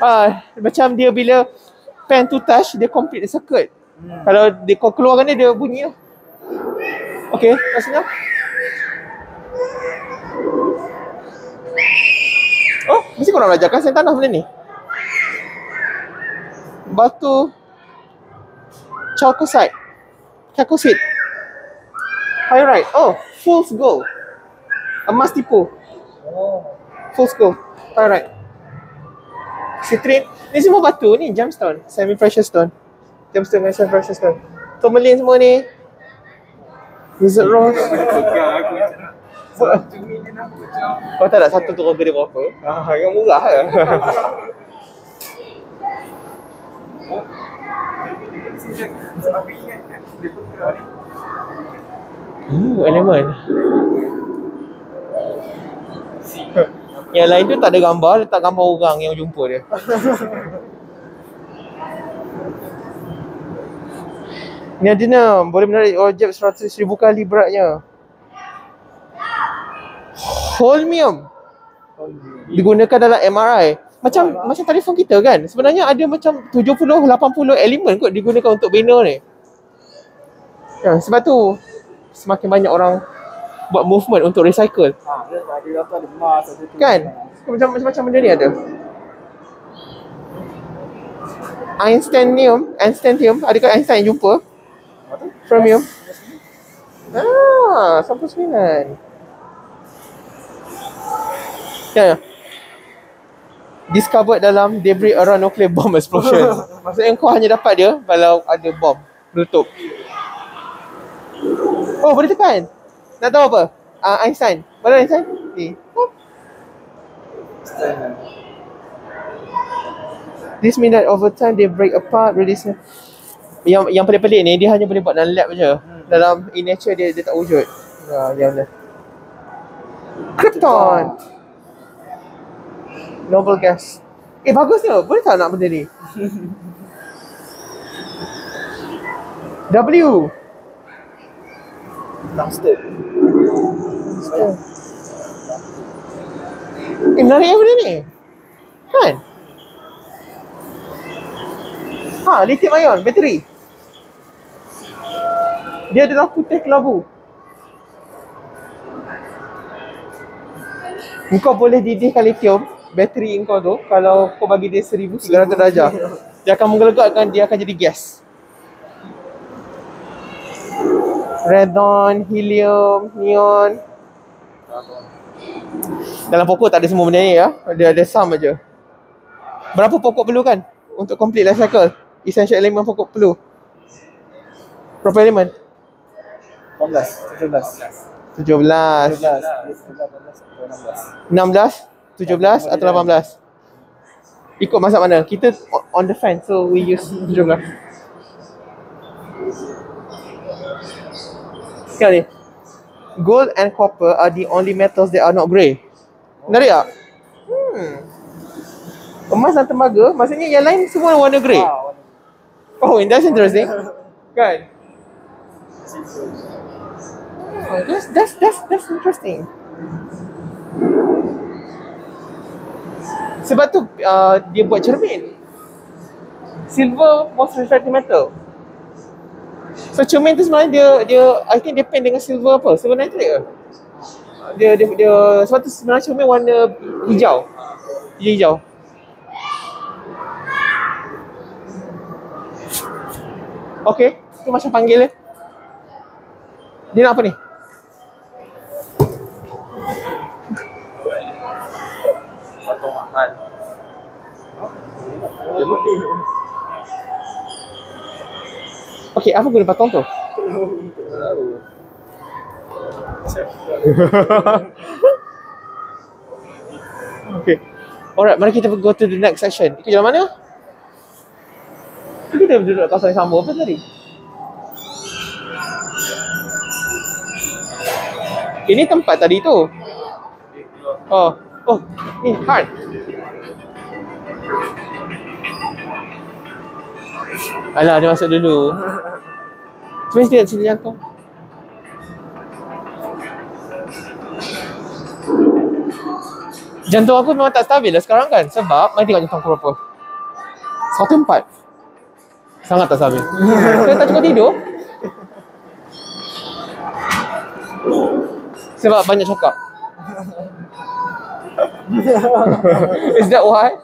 Ah, macam dia bila pen tu touch, dia complete the circuit. Kalau dia kau keluarkan dia, dia bunyi lah. Okay, lah. Oh, mesti korang belajar kan sen tanah benda ni? Batu chalcocite. Chalcocite. Pyrite. Oh, fool's gold. Emas tipu. Fool's gold. Pyrite. Citrine. Ni semua batu ni, gemstone. Semi-precious stone. Gemstone dan semi-precious stone. Tourmaline semua ni. Desert rose. Kau tak nak satu tu kau gede berapa? Ah, yang murah ke? Hmm, elemen. Yang lain tu tak ada gambar, letak gambar orang yang jumpa dia. Ni ada ni, boleh menarik objek 100 ribu kali beratnya. Holmium digunakan dalam MRI. Macam macam telefon kita kan. Sebenarnya ada macam 70 80 elemen kot digunakan untuk bina ni. Ya, sebab tu semakin banyak orang buat movement untuk recycle.
Ha, dia ada apa ada emas, ada tu.
Kan? Macam macam-macam benda ni ada. Einsteinium, Einsteinium, adakah Einstein jumpa? Chromium. Ah, 99. Ya, ya. Discovered dalam debris around nuclear bomb explosion. Maksudnya kau hanya dapat dia kalau ada bom meletup. Oh, boleh tekan. Nak tahu apa? Uh, Einstein. Mana Einstein? Ni. Oh. This mean that over time they break apart, release yang yang paling pelik ni dia hanya boleh buat dalam lab je. Hmm. Dalam in nature dia dia tak wujud. Ha, yang ni. Krypton. Noble gas. Eh bagus ni. Boleh tak nak benda ni? W.
Tungsten.
Eh menarik benda ni. Kan? Ha, lithium ion, bateri. Dia adalah putih kelabu. Engkau boleh didihkan lithium, bateri engkau tu, kalau kau bagi dia 1300 darjah. Dia akan menggelegakkan, dia akan jadi gas. Radon, helium, neon. Dalam pokok tak ada semua benda ni ya. Dia ada some aja. Berapa pokok perlu kan? Untuk complete life cycle. Essential element pokok perlu. Berapa elemen?
18, 17.
17.
17, 16.
16, 17 atau 18? Ikut masak mana? Kita on the fence so we use 17. Sekarang ni. Gold and copper are the only metals that are not grey. Menarik tak? Hmm. Emas dan tembaga, maksudnya yang lain semua warna grey. Oh, that's interesting. kan? Oh, that's, that's, that's, that's interesting. Sebab tu uh, dia buat cermin. Silver most refractive metal. So cermin tu sebenarnya dia dia I think dia paint dengan silver apa? Silver nitrate ke? Dia dia dia sebab tu sebenarnya cermin warna hijau. Hijau hijau. Okay, tu macam panggil dia. Dia nak apa ni?
Patung mahal.
Okay, apa guna patung tu? okay. Alright, mari kita go to the next section. Ikut jalan mana? Kita duduk kawasan yang sama apa tadi? Ini tempat tadi tu. Oh, oh, ni hard. Alah, dia masuk dulu. Cuba dia sini jantung. Jantung aku memang tak stabil lah sekarang kan Sebab, mari tengok jantung aku berapa 104 Sangat tak stabil Kau tak cukup tidur Sebab banyak cakap Is that why?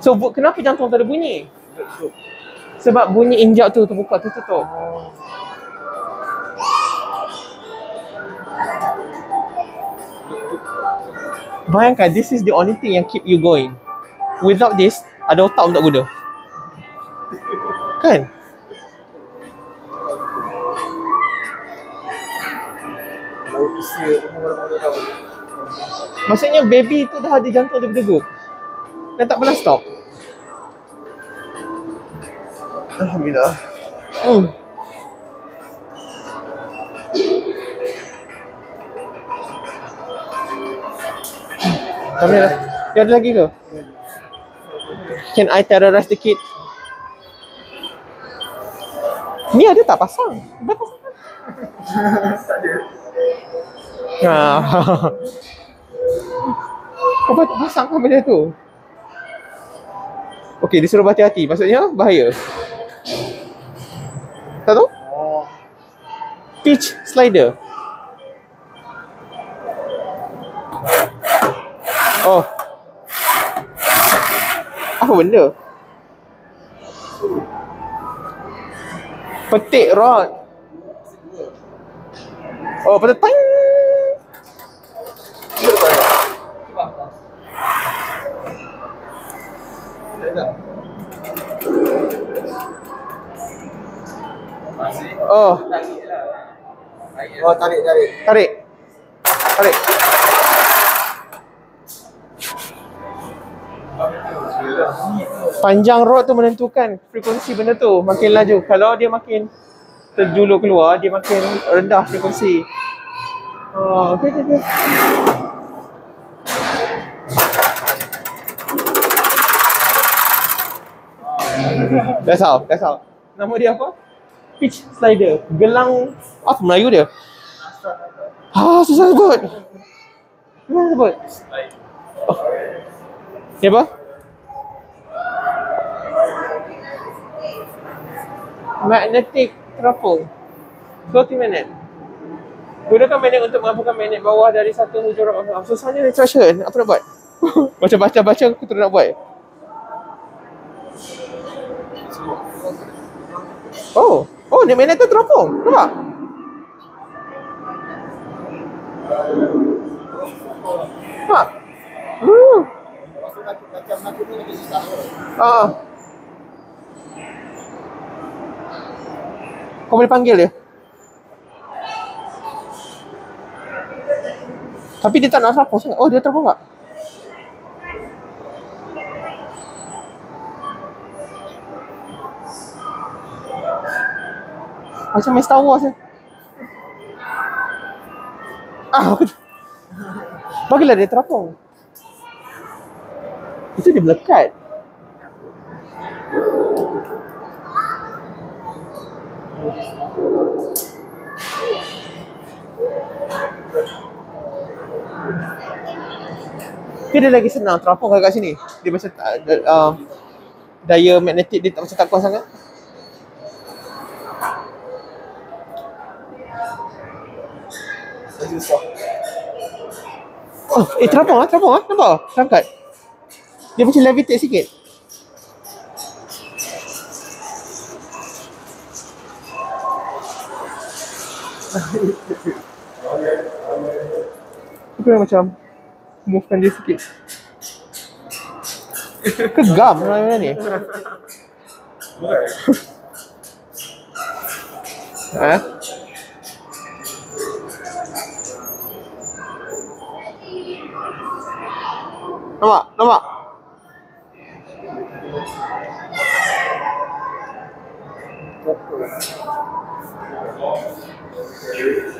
So, kenapa jantung tak ada bunyi? Sebab bunyi injak tu terbuka tu tutup Bayangkan this is the only thing yang keep you going. Without this, ada otak pun tak guna. Kan? Maksudnya baby tu dah ada jantung dia berdegup. Dan tak pernah stop. Alhamdulillah. Hmm. Alhamdulillah. Dia ada lagi ke? Can I terrorize the kid? Ni ada tak pasang? Dah pasang kan?
Tak ada.
Ah. Kau patut pasang kan benda tu? Okey, dia suruh berhati-hati. Maksudnya bahaya. Tak tahu?
Oh,
Pitch slider. Oh. Apa benda? Petik rod. Oh, petik tang. Oh,
oh tarik tarik.
tarik. Tarik. Panjang rod tu menentukan frekuensi benda tu makin laju. Kalau dia makin terjulur keluar, dia makin rendah frekuensi. Oh, okey okey. okey. That's how, that's how. Nama dia apa? Pitch slider. Gelang apa Melayu dia? Ha, susah sebut. Susah sebut. Oh. Okay, apa? Magnetic truffle. 30 minit. Gunakan magnet untuk mengapakan magnet bawah dari satu hujung rock. Ah, susahnya retraction. Apa nak buat? Macam baca-baca aku terus nak buat. Oh, oh ni magnet tu teropong. Nampak?
Ni lagi susah.
Ah. Kau boleh panggil dia. Tapi dia tak nak teropong sangat. Oh, dia teropong tak? Macam Star Wars ya. Ah, aku Bagilah dia teropong. Itu dia melekat. Ke dia lagi senang teropong kalau kat sini. Dia macam tak uh, daya magnetik dia tak macam tak kuat sangat.
Susah.
Oh, eh teropong ah, teropong ah. Nampak? Terangkat. Dia macam levitate sikit. Aku yang macam movekan dia sikit. Kegam mana ni. Ha? Nampak? Nampak?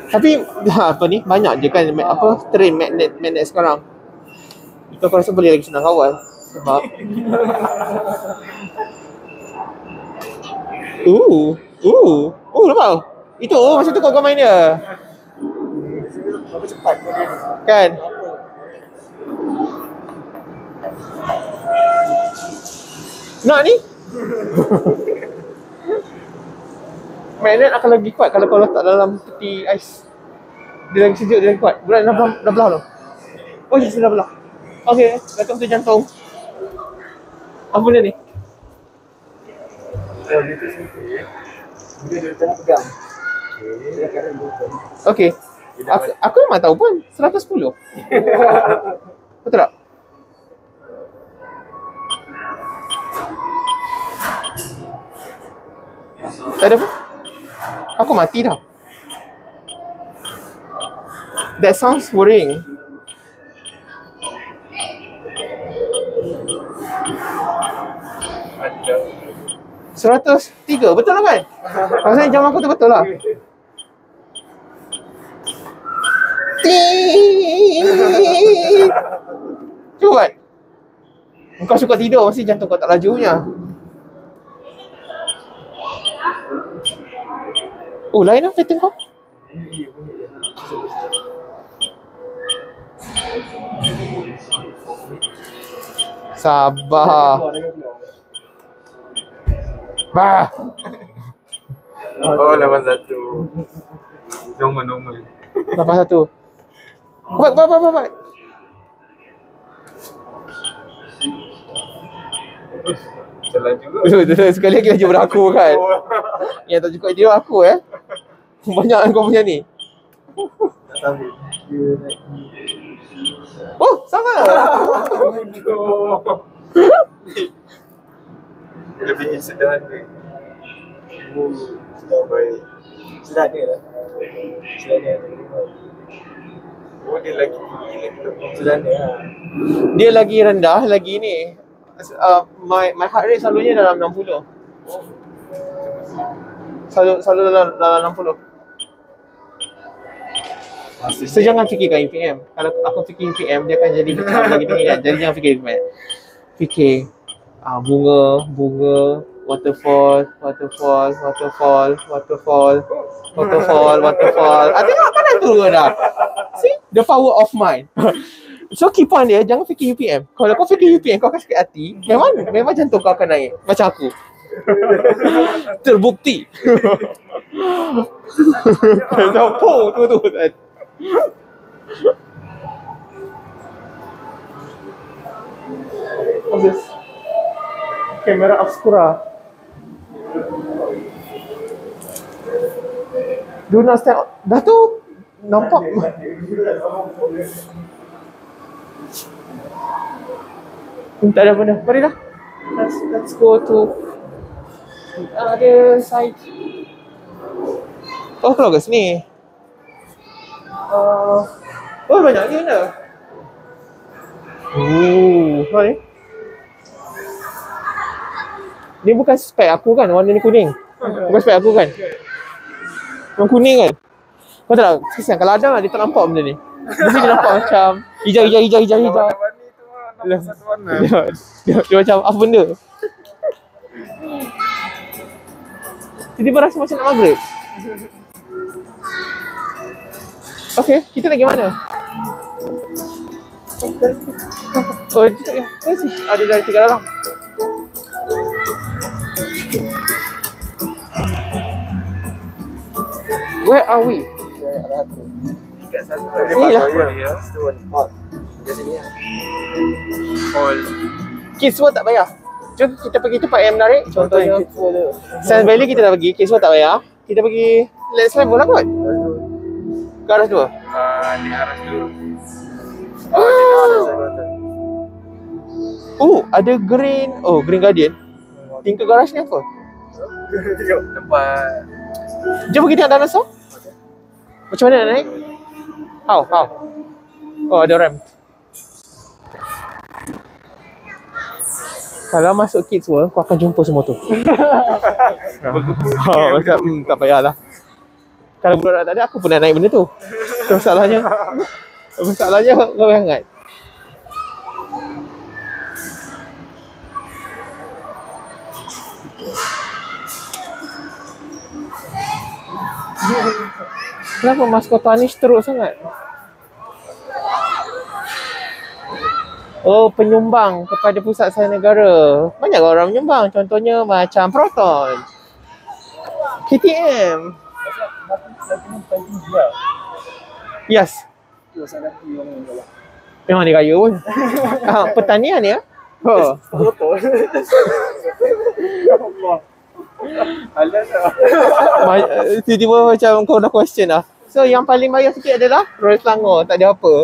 Tapi apa ni banyak je kan apa train magnet magnet sekarang. Itu aku rasa boleh lagi senang kawal sebab Uh, uh, uh nampak? Itu oh masa tu kau kau main dia. Kan? Nak ni? Magnet akan lagi kuat kalau kau letak dalam peti ais. Dia lagi sejuk, dia lagi kuat. Bulan dah belah, dah belah tu. Oh, yes, dah belah. Okay, gantung tu jantung. Apa benda ni?
Dia tu. Dia dia tengah pegang. Dia.
Okay. Aku, aku memang tahu pun 110. Betul tak? Tak ada apa? Aku mati dah. That sounds worrying. Seratus tiga, betul lah kan? Maksudnya jam aku tu betul lah. Cuba buat. Kau suka tidur mesti jantung kau tak laju punya. Oh, lain lah pattern kau. Sabar. Bah.
Oh, lawan satu. Normal, normal.
Lepas satu. Buat, buat, buat, buat,
Salah juga.
Betul. Sekali lagi laju beraku kan. Yang tak cukup dia aku eh. Banyak kau punya ni.
Tak tahu. Dia naik.
Oh, sama.
Lebih sederhana.
Oh, sudah baik. Sudah ada lah. Sudah ada.
Oh, dia lagi tinggi lagi tu.
Sudah ada lah.
Dia lagi rendah, lagi ni. Uh, my my heart rate selalunya dalam 60. Selalu selalu dalam dalam 60. So jangan fikirkan UPM. Kalau aku fikir UPM dia akan jadi macam lagi tinggi kan. Jadi jangan fikir UPM. Fikir uh, bunga, bunga, waterfall, waterfall, waterfall, waterfall, waterfall, waterfall. Ah tengok mana turun dah. See the power of mind. So keep on dia jangan fikir UPM. Kalau kau fikir UPM kau akan sakit hati, memang memang jantung kau akan naik macam aku. Terbukti. Sopo tu tu. What's this? Kamera obscura. Do not stand. Dah tu nampak. Hmm, tak ada benda. Marilah. Let's let's go to other side. Oh, kalau ke sini. Uh, oh, banyak ni mana? Oh, ni? Ni bukan spek aku kan, warna ni kuning. Bukan spek aku kan? Yang kuning kan? Kau tak nak? Kesian kalau ada dia tak nampak benda ni. Mesti dia nampak macam hijau, hijau, hijau, hijau, hijau.
Tu mah nampak satu warna.
Dia, dia, dia macam apa benda? Tiba-tiba rasa macam nak maghrib. Okay, kita nak mana? Oh, dia tak payah. Eh, si- Ada dari tiga dalam. Where are we?
Kat sana
Ni lah.
ya.
Stone hot. Di sini lah.
All.
Kids semua tak bayar. Jom kita pergi tempat yang menarik.
Contohnya tu.
Sand Valley kita dah pergi. Kids semua tak bayar. Kita pergi Let's Level lah kot. Ke arah dua.
Ah, di arah dulu.
Oh, ada Green. Oh, Green Guardian. Tingkat garage ni apa?
Tengok.
Tempat
Jom pergi tengok dinosaur. Macam mana nak naik? How? How? Oh, ada ramp. Kalau masuk kids world, kau akan jumpa semua tu. oh, macam hmm, tak payahlah. Kalau budak tak ada, aku pun nak naik benda tu. Masalahnya. Masalahnya kau hangat. Kenapa Mas kau tarnish teruk sangat? Oh, penyumbang kepada pusat saya negara. Banyak orang menyumbang. Contohnya macam Proton. KTM. Yes. Memang dia kaya pun. ah, pertanian ya? Oh.
Alah
eh, Tiba-tiba macam kau dah question lah. So yang paling bayar sikit adalah Royal Selangor. Tak ada apa.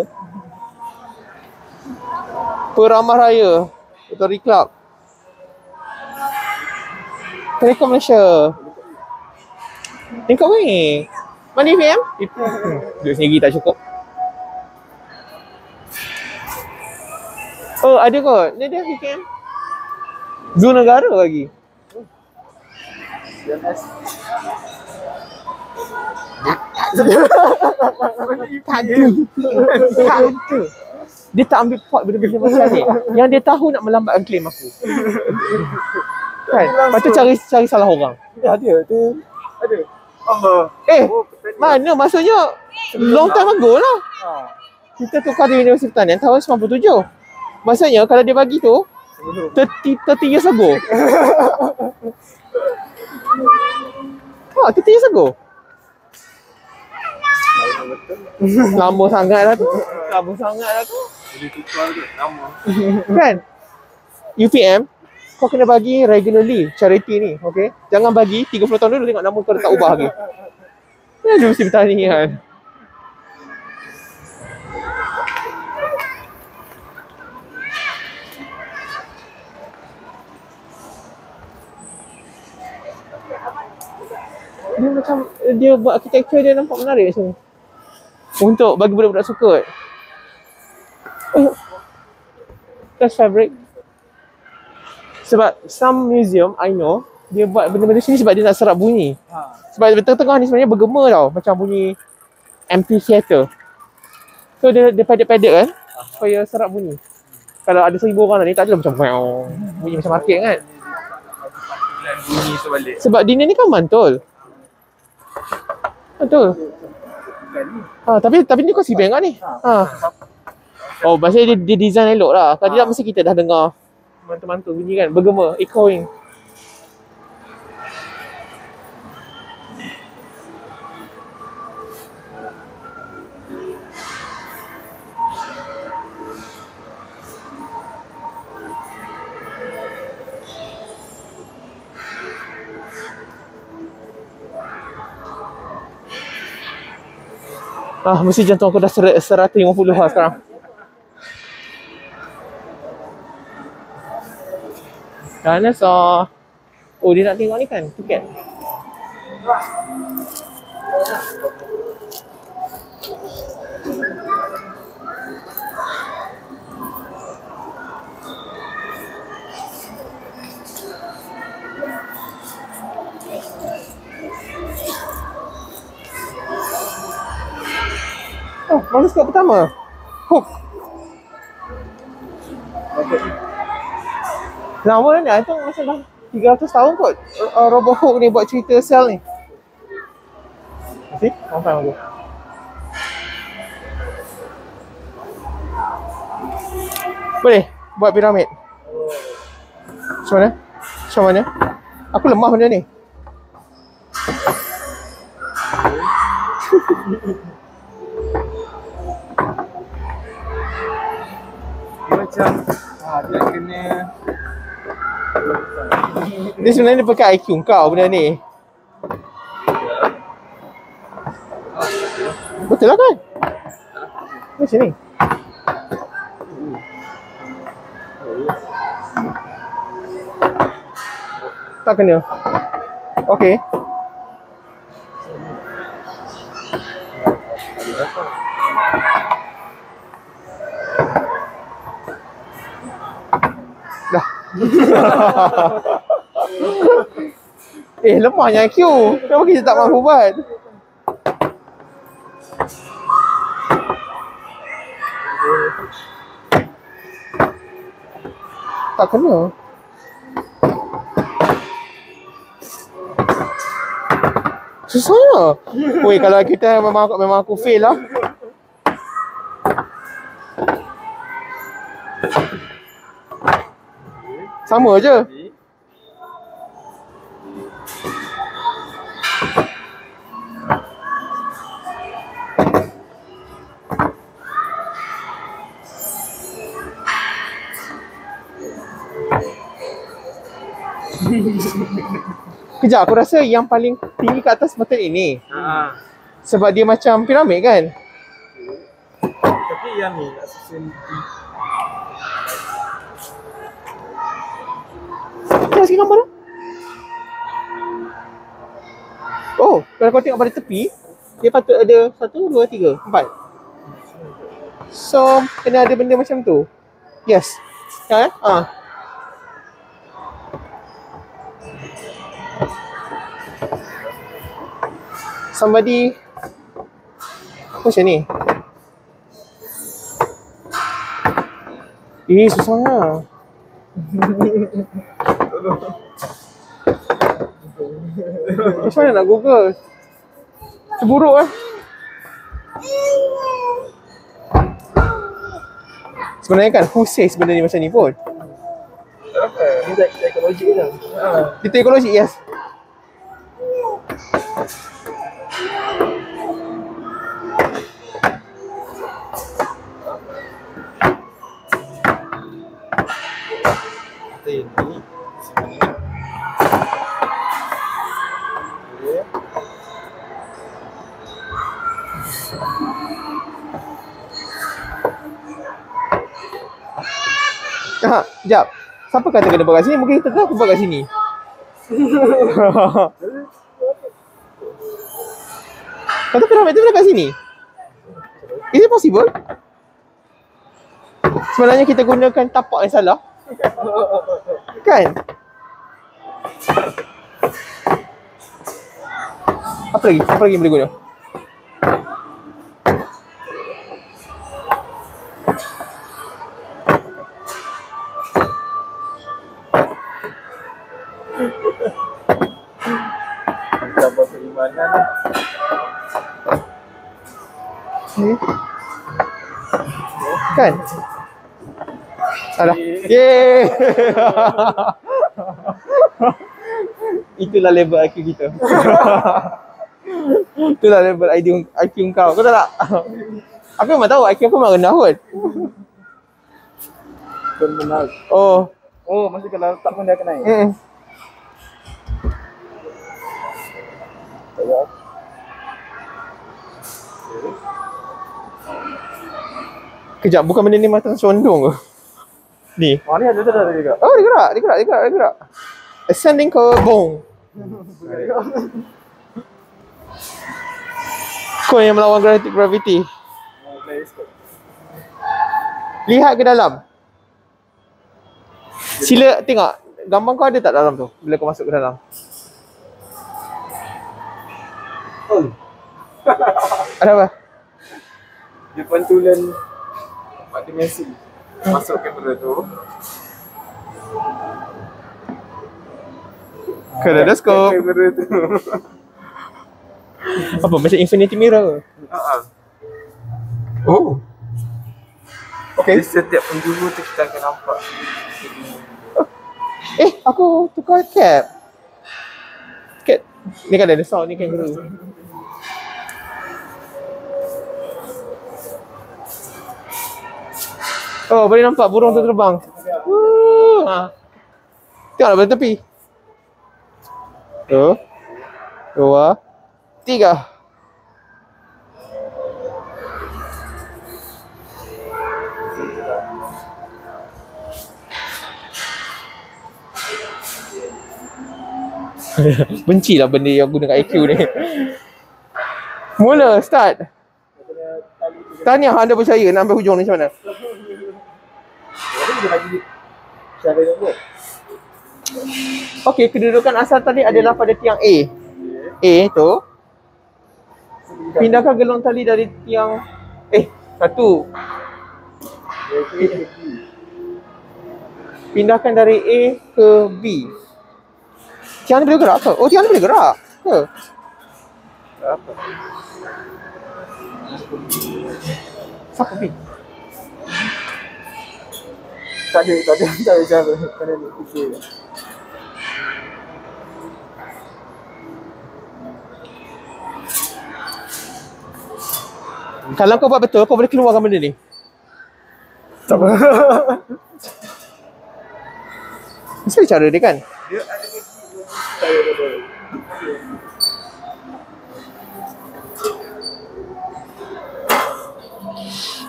Peramah Raya. Rotary Club. Telekom Malaysia. Tingkat ni. Mana FM? Duit sendiri tak cukup. Oh ada kot. Ni dia FM. Zoo negara lagi. Tak ada. Tak ada. Dia tak ambil pot benda-benda macam ni. Yang dia tahu nak melambatkan claim aku. Kan? Lepas tu cari cari salah orang.
Ya, ada tu.
Ada. Allah.
Eh,
Oh,
mana maksudnya long time ago lah.
Ha.
Kita tukar di Universiti Pertanian tahun 97. Maksudnya kalau dia bagi tu 30, 30 years ago. Ha, 30 years ago. Lama sangat lah tu. Lama sangat lah tu.
Boleh tukar tu. Nama.
Kan? UPM kau kena bagi regularly charity ni, okay? Jangan bagi 30 tahun dulu tengok nama kau dah tak ubah lagi. Ya, dia mesti pertanian. Dia macam dia buat architecture dia nampak menarik macam ni. Untuk bagi budak-budak suka. Oh, That's fabric. Sebab some museum I know dia buat benda-benda sini sebab dia nak serap bunyi.
Ha.
Sebab tengah-tengah ni sebenarnya bergema tau macam bunyi amphitheater. So dia dia pedek-pedek kan supaya serap bunyi. Kalau ada seribu orang ni tak ada macam bunyi macam market kan.
Bunyi tu balik.
Sebab dinner ni kan mantul. Betul. Ha, tapi tapi ni kau si bank ni. Ha. Oh, maksudnya dia, dia design elok lah. Kalau tidak mesti kita dah dengar mantul-mantul bunyi kan. Bergema, echoing. Ah, mesti jantung aku dah ser- 150 lah sekarang. Dinosaur. Oh, dia nak tengok ni kan? Tiket. Oh, mana skop pertama? Hook. Lama ni, I think macam dah 300 tahun kot uh, Robot Hook ni buat cerita sel ni. See? Long time. Boleh buat piramid. Macam mana? Macam mana? Aku lemah benda ni.
macam ah, dia kena
Dia sebenarnya pakai IQ kau benda ni. Betul lah kan? Macam ni. Tak kena. Okey. eh, lemahnya IQ. Kenapa kita tak mampu buat? Tak kena. Susah lah. Weh, kalau kita memang aku, memang aku fail lah. Sama je. Kejap, aku rasa yang paling tinggi kat atas betul ini.
ah,
Sebab dia macam piramid kan?
tapi yang ni nak susun
Sikit gambar tu. Oh, kalau kau tengok pada tepi, dia patut ada satu, dua, tiga, empat. So, kena ada benda macam tu. Yes. Ya, eh? Ah. Somebody Macam ni Eh, susahnya Macam mana nak google? Terburuk eh. Sebenarnya kan, who benda ni macam ni pun?
Ni tak ekologi je.
Kita ekologi, yes. Ha, jap. Siapa kata kena buat kat sini? Mungkin kita aku buat kat sini. Kata piramid tu pernah kat sini? Is it possible? Sebenarnya kita gunakan tapak yang salah. Kan? Apa lagi? Apa lagi boleh guna? Kan? Alah. Yeay. Itulah level IQ kita. Itulah level IQ, IQ kau. Kau tahu tak? Aku memang tahu IQ aku memang rendah kot.
Benar.
Oh.
Oh, mesti kalau tak pun dia akan naik.
Mm.
Tak
Kejap, bukan benda ni macam condong ke? Ni.
Oh ni ada ada juga.
Oh, dia gerak, dia gerak, dia gerak, dia gerak. Ascending ke bong. Kau yang melawan gravity. gravity. Lihat ke dalam. Sila tengok. Gambar kau ada tak dalam tu? Bila kau masuk ke dalam.
Oh.
Ada apa?
Dia pantulan empat dimensi. Masuk kamera tu.
Kaleidoskop.
Kamera tu.
Apa macam infinity mirror?
Ha
Oh.
Okay. Di setiap penjuru tu kita akan nampak.
Eh, aku tukar cap. Cap. Ni kan ada sound ni kangaroo. Oh, boleh nampak burung tu terbang. Wuh, ha. Tengoklah pada tepi. Tu. Dua. Tiga. Benci lah benda yang gunakan IQ ni. Mula, start. Tanya anda percaya nak sampai hujung ni macam mana?
Jadi dia bagi cara dia.
Okey, kedudukan asal tali adalah pada tiang A. A tu. Pindahkan gelung tali dari tiang eh satu. Pindahkan dari A ke B. Tiang ni boleh gerak ke? Oh, tiang ni boleh gerak. Ke? Apa? Siapa B?
Tak ada, tak ada, tak ada cara. Kena ni fikir.
Kalau kau buat betul, kau boleh keluarkan benda ni.
Tak apa.
Mesti ada cara dia kan?
Dia ada bagi
Saya ada.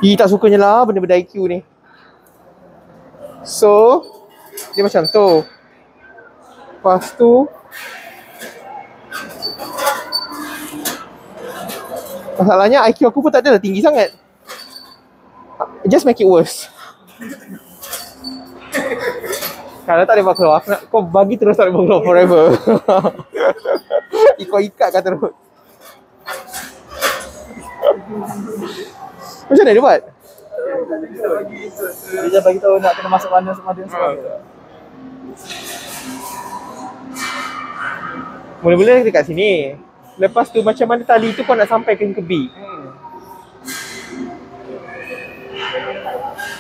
Ih tak sukanya lah benda-benda IQ ni. So, dia macam tu. Lepas tu, Masalahnya IQ aku pun tak adalah tinggi sangat. Just make it worse. Kalau tak boleh buat keluar, nak, kau bagi terus tak buat keluar forever. Ikut ikat kan terus. Macam mana dia buat?
Dia just bagi tahu nak kena masuk mana sama dia semua.
Mula-mula dekat sini. Lepas tu macam mana tali tu kau nak sampaikan ke B?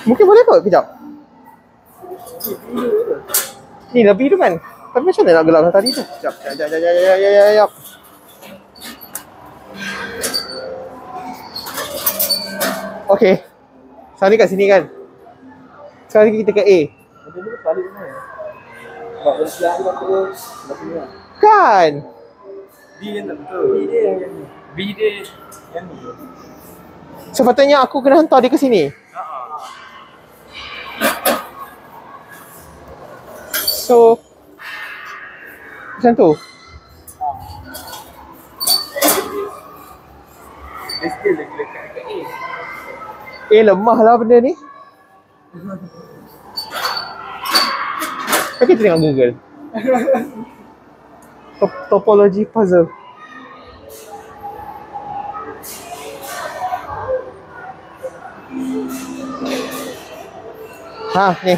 Mungkin boleh kot kejap. Ni B tu kan. Tapi macam mana nak gelapkan tali tu? Sekejap, sekejap, sekejap, sekejap, sekejap, sekejap. Okay. Sekarang ni kat sini kan? Sekarang ni kita ke A.
Dia dia dia dia punya.
Kan?
B tak betul.
Ni dia yang.
B dia yang.
Sepatutnya aku kena hantar dia ke sini. So Macam tu
Dia still lagi.
Eh lemah lah benda ni. Kan kita tengok Google? Top- Topology puzzle. Ha ni.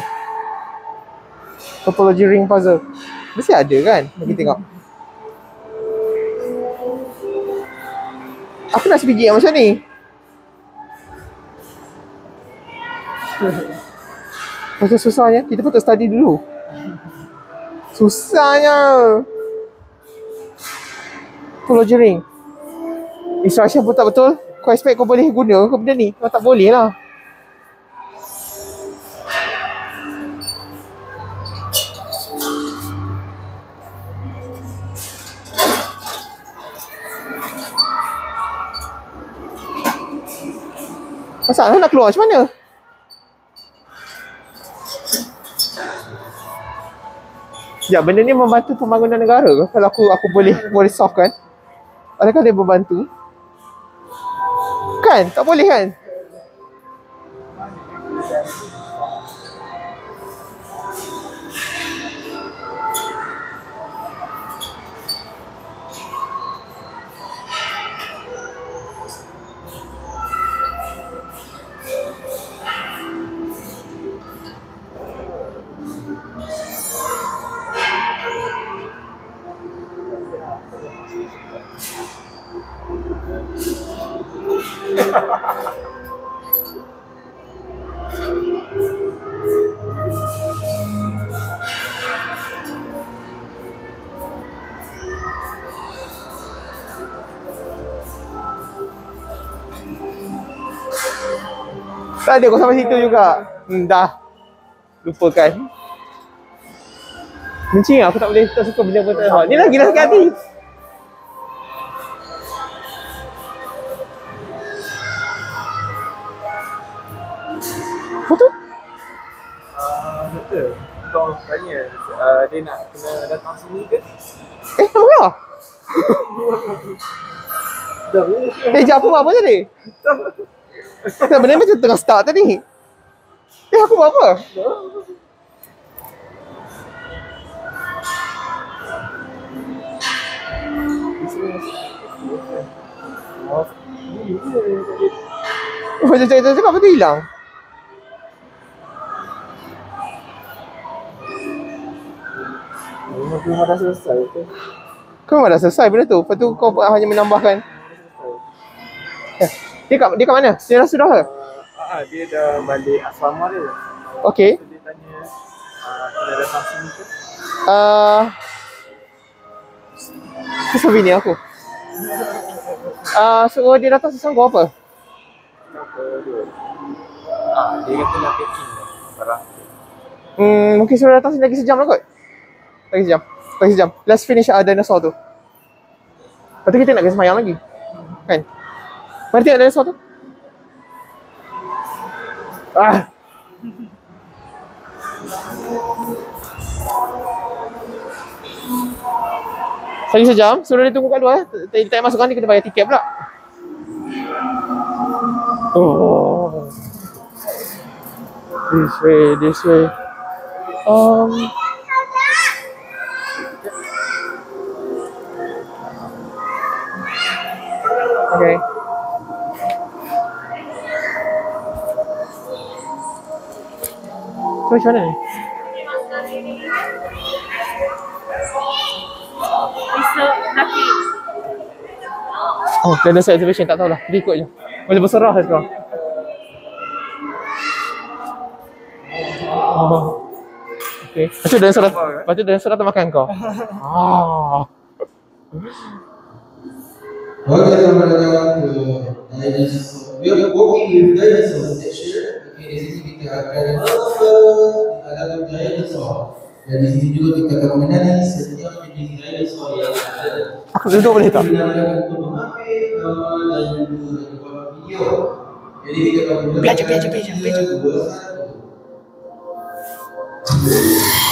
Topology ring puzzle. Mesti ada kan? Bagi tengok. Aku nak sebiji yang macam ni Macam susahnya Kita patut study dulu. Susahnya. Topology ring Instruction pun tak betul. Kau expect kau boleh guna ke benda ni? Kau tak boleh lah. Masalah nak keluar macam mana? Sekejap, benda ni membantu pembangunan negara? Kalau aku aku boleh boleh solve kan? Adakah dia membantu? Kan? Tak boleh kan? Ada kau sampai situ juga. Hmm, dah. Lupakan. Benci lah, aku tak boleh tak suka benda pun tak Ni lagi lah sakit hati. Betul?
Ah, betul. Kau tanya, uh, dia nak kena datang sini ke?
Eh, tak
Dah boleh.
Eh, jap apa apa tadi? Tak benda macam tengah start tadi. Eh, aku buat apa? Macam cakap-cakap apa tu hilang?
Belum dah selesai tu.
Kau dah selesai benda tu. Lepas tu kau hanya menambahkan. Eh, dia kat, dia kat mana? Dia dah sudah ke?
Ah, dia dah balik asrama dia.
Okey.
So, dia tanya, ah, kena datang sini ke?
Uh, tu souvenir aku. Uh, so dia datang sesungguh apa?
Apa dia? Ah, dia kata nak packing barang.
Hmm, mungkin suruh datang sini lagi sejam lah kot. Lagi sejam. Lagi sejam. Let's finish uh, dinosaur tu. Lepas tu kita nak pergi semayang lagi. Kan? Mari tengok dinosaur tu. Ah. Lagi sejam, suruh dia tunggu kat luar. eh. Tak tak masukkan dia kena bayar tiket pula. Oh. This way, this way. Um. Okay. So macam mana ni? Oh, dinosaur exhibition tak tahulah. Dia ikut je. Boleh berserah lah sekarang. Oh. Okay. Lepas tu dinosaur dah, lepas tu dinosaur dah makan kau. Ah.
Welcome everyone to Dinosaur. We are working with dinosaurs next year. Okay, di sini kita akan dalam dinosaur. Dan di sini juga kita akan mengenali setiap jenis dinosaur yang ada.
Aku duduk boleh tak?
Kita gunakan untuk mengambil gambar dan juga buat video. Jadi kita akan satu.
Dia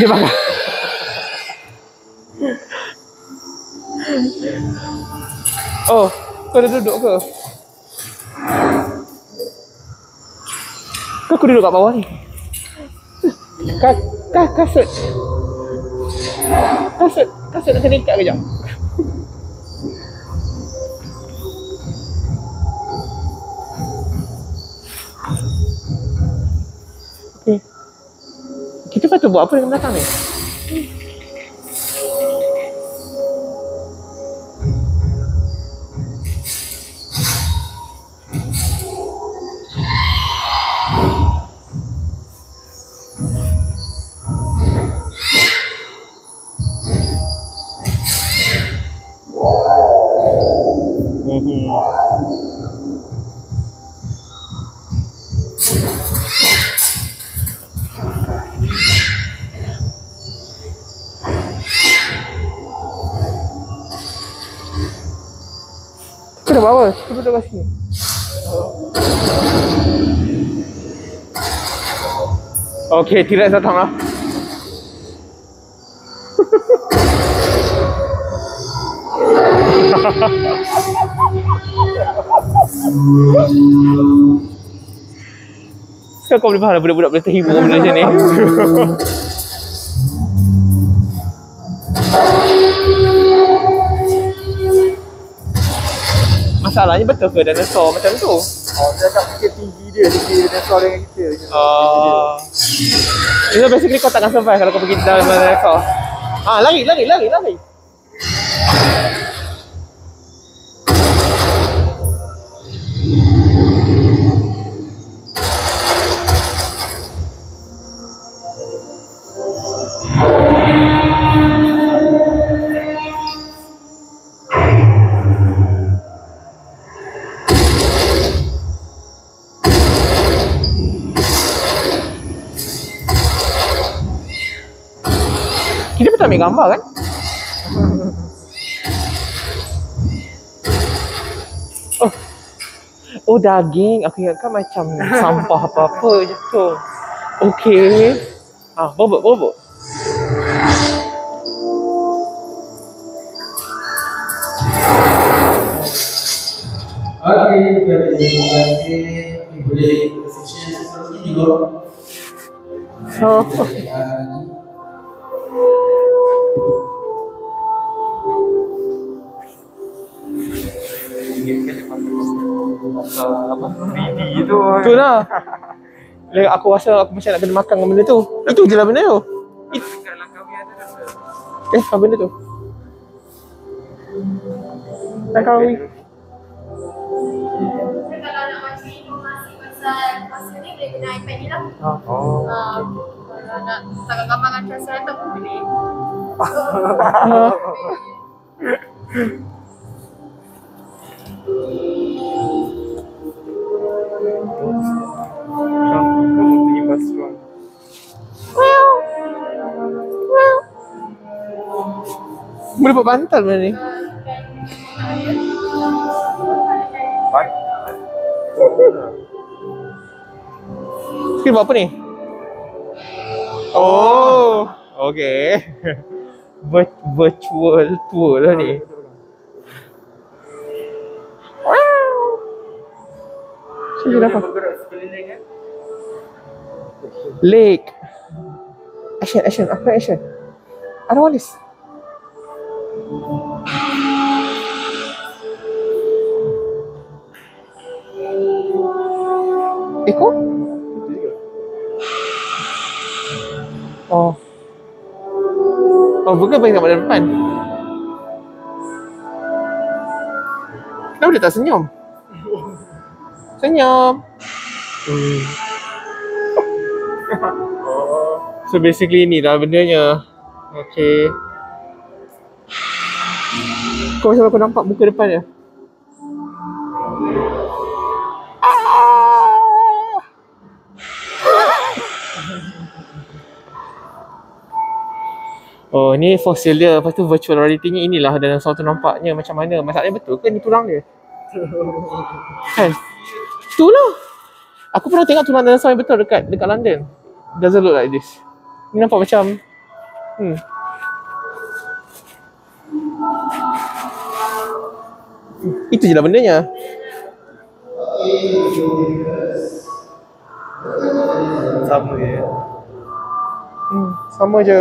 Dia makan. Oh, kau dah duduk ke? Kau duduk kat bawah ni. Ka, ka, kasut. Kasut, kasut nak kena ikat kejap. Kita patut buat apa? Kau duduk kat sini. Okay, T-Rex datang lah. Sekarang kau boleh faham lah budak-budak boleh terhibur benda macam ni. Masalahnya betul ke dinosaur macam tu?
Oh, dia tak fikir tinggi dia, tinggi dinosaur dengan kita.
Oh. Itu basically kau takkan survive kalau kau pergi dalam dinosaur. Ah, lari, lari, lari, lari. Kita betul ambil gambar kan? Oh. Oh daging. Aku ingatkan macam sampah apa-apa je tu. Okay. Ah, bobot, bobot.
Okey, terima kasih. Boleh session seterusnya juga.
Oh.
Apa? 3D tu.
Tu lah. Like, aku rasa aku macam nak kena makan dengan benda tu. Itu je lah benda tu. It,
Kat Langkawi ada rasa.
eh, apa benda tu? Tak kau.
Kalau nak baca informasi pasal pasal ni boleh guna iPad ni lah.
Oh.
Kalau nak tangkap gambar dengan translator pun boleh.
Boleh buat bantal benda ni. Buat apa ni? Oh, okay. Vir- virtual tour lah ni.
Sekeliling kan?
Lake. Action, action. Apa action? I don't want this. Eko? Oh. Oh, bukan bagi kat depan. Kenapa dia tak senyum? Senyum. Hmm. So basically ni dah bendanya. Okay. Kau macam aku nampak muka depan dia. Oh ni fosil dia Lepas tu virtual reality nya inilah Dinosaur tu nampaknya macam mana Masalahnya betul ke ni tulang dia Kan Itulah. Aku pernah tengok tulang dinosaur yang betul dekat Dekat London. Doesn't look like this. Ni nampak macam Hmm. Itu je lah bendanya.
Sama je.
hmm, Sama je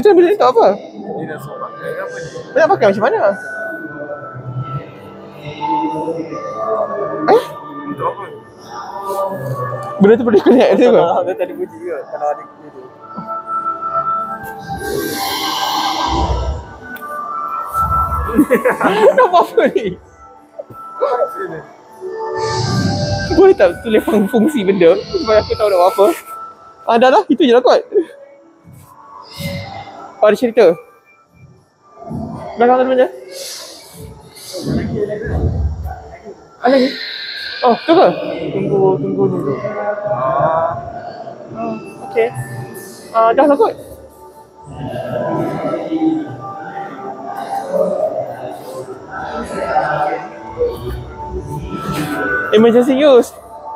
Macam benda ni tak apa.
Dia dah sopak ke apa ni?
Dia nak pakai macam mana? Eh?
Untuk apa?
Benda tu boleh connect dia ke
dia tadi puji ke kalau ada kita tu.
Nak buat apa ni? Boleh tak tulis fung- fungsi benda? Supaya aku tahu nak buat apa. Ah dah lah, itu je lah kot Oh ada cerita Belakang tu benda Ada lagi? Oh, tu ke?
Tunggu tunggu dulu.
Ah.
Okay. Ah, dah lah kot. Emergency use.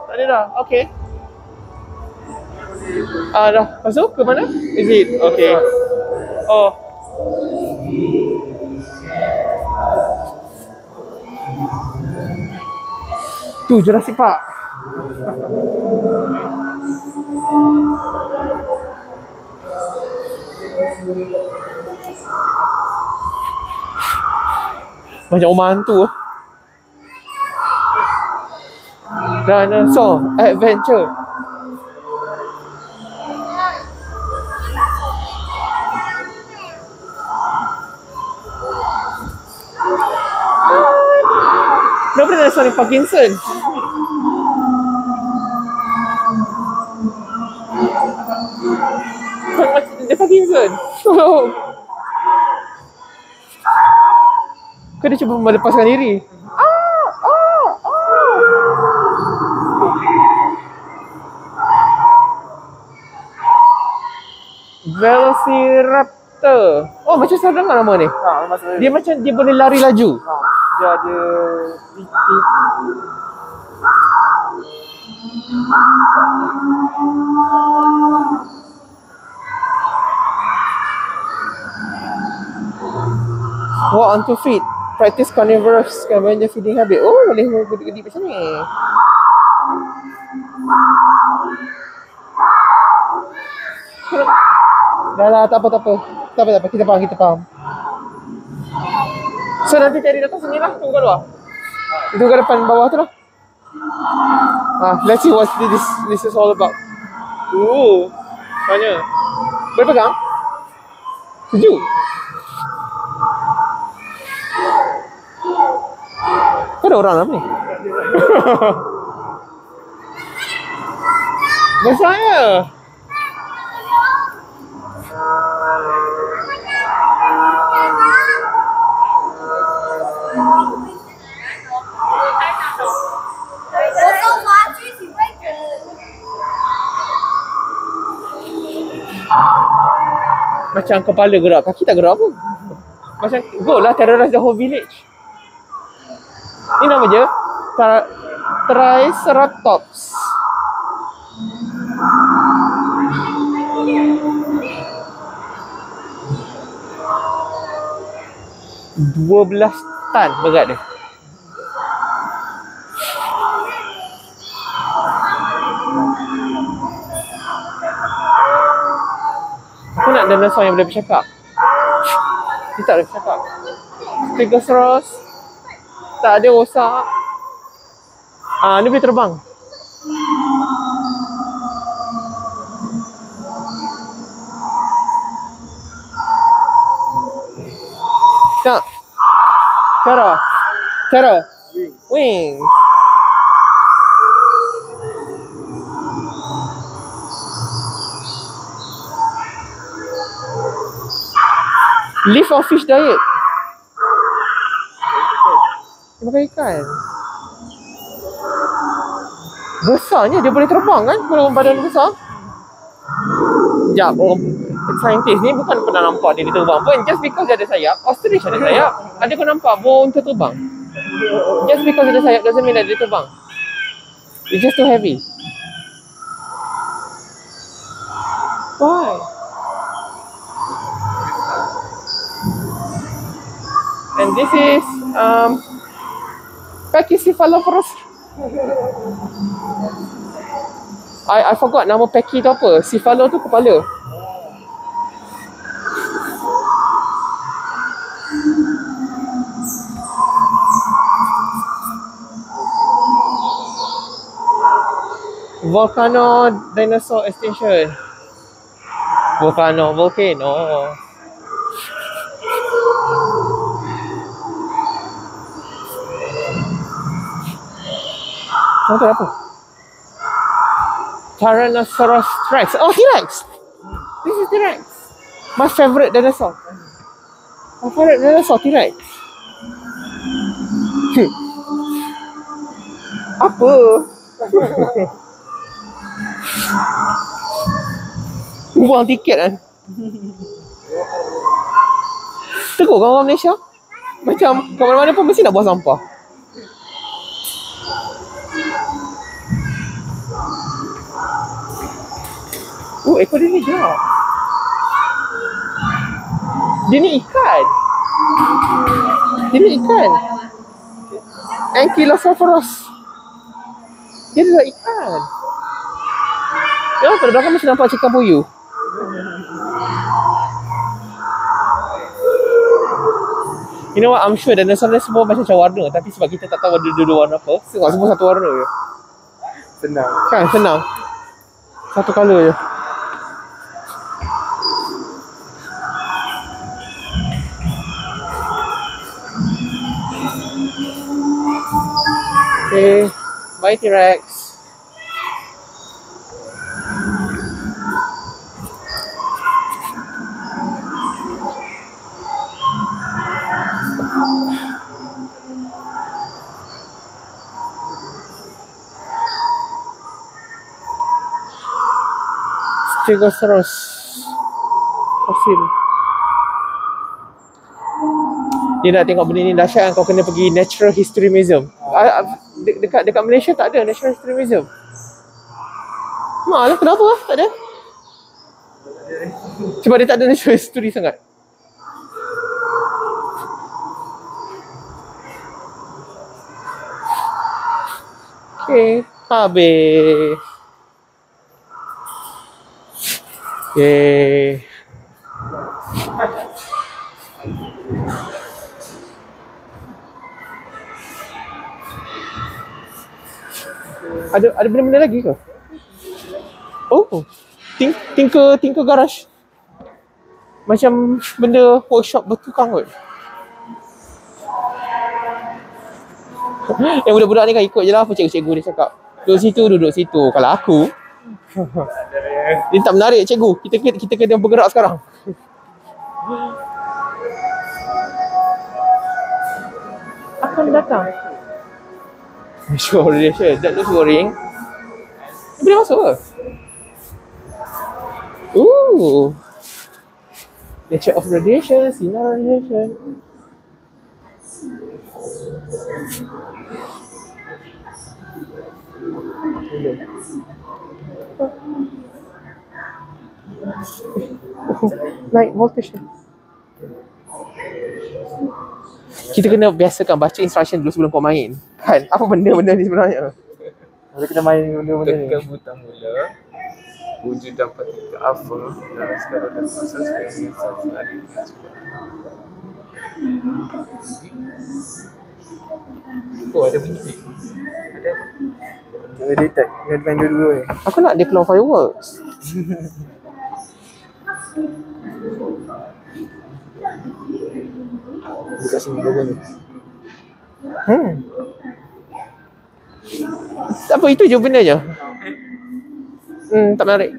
Tak ada dah. Okay. Ah, dah. Lepas tu ke mana? Is it? Okay. Oh. Tu Jurassic Park. Macam rumah hantu. Dinosaur Adventure. Dinosaur ni Parkinson? Dia Parkinson. Kau dia cuba melepaskan diri. Ah, ah, ah. Velociraptor. Oh macam saya dengar nama ni.
Ha,
Dia macam dia boleh lari laju.
ha, dia ada titik
Walk on two feet. Practice carnivorous scavenger feeding habit. Oh, boleh bergedik-gedik macam ni. Dah lah, tak apa, tak apa. Tak apa, tak apa. Kita faham, kita faham. So, nanti cari datang sini lah. Tunggu luar. Itu ke depan bawah tu lah. Ah, let's see what this this is all about. Ooh, banyak. Boleh pegang? Sejuk. Kau ada orang dalam ni? Besarnya. Macam kepala gerak, kaki tak gerak pun. Macam go lah terrorize the whole village. Ni nama je Tri- Triceratops. Dua belas tan berat dia. Nak dinosaur yang boleh bercakap. Dia tak boleh bercakap. Stegosaurus. Tak ada rosak. Ah, ni boleh terbang. Tak. Cara. Cara. Wings. Live on fish diet. Dia makan ikan. Besarnya dia boleh terbang kan kalau badan besar. Sekejap, oh, scientist ni bukan pernah nampak dia terbang pun. Just because dia ada sayap, ostrich ada sayap. Ada kau nampak burung unta terbang? Just because dia ada sayap doesn't mean that dia terbang. It's just too heavy. Why? And this is um, Pachycephalosaurus. I I forgot nama Pachy tu apa. Cephalo tu kepala. Volcano dinosaur extinction. Volcano, volcano. Tahu apa? Tyrannosaurus Rex. Oh, T-Rex. This is T-Rex. My favorite dinosaur. My favorite dinosaur T-Rex. Hmm. apa? buang tiket kan. Teruk kan orang Malaysia? Macam kat mana-mana pun mesti nak buang sampah. Oh, ekor dia ni gerak. Dia ni ikan. Dia ni ikan. Ankylosaurus. Dia adalah ikan. Ya, pada belakang mesti nampak chicken puyu. You know what, I'm sure dinosaur ni semua macam-macam warna Tapi sebab kita tak tahu ada dua warna apa Tengok semua satu warna je
Senang.
Kan, senang Satu colour je Okay, bye T-Rex. Stegosaurus. Fosil. Dia nak tengok benda ni. Dahsyat kan kau kena pergi Natural History Museum. Ah, ah, de- dekat dekat Malaysia tak ada History Museum? Malah kenapa lah? Tak ada? Sebab dia tak ada natural history sangat. Okay, habis. Yay. Ada ada benda-benda lagi ke? Oh. Think, tinker tinker garage. Macam benda workshop bertukang kot. Yang budak-budak ni kan ikut je lah apa cikgu-cikgu dia cakap. Duduk situ, duduk situ. Kalau aku, dia tak menarik cikgu. Kita kita, kita kena bergerak sekarang. Akan datang. Sure, radiation. That looks worrying. Dia boleh masuk ke? Ooh. Nature of radiation, sinar radiation. Naik voltage ni. Kita kena biasakan baca instruction dulu sebelum kau main. Kan? Apa benda-benda ni sebenarnya?
Kita kena main benda-benda ni.
Tekan butang mula. Partikel alpha dalam skala dan masa sebagai salah ada di Oh ada bunyi. Ada apa?
Kena detect. Main dua-dua ni.
Aku nak dia keluar fireworks.
Dekat sini dua ni.
Hmm. Tak apa, itu je benda je. Hmm, tak menarik.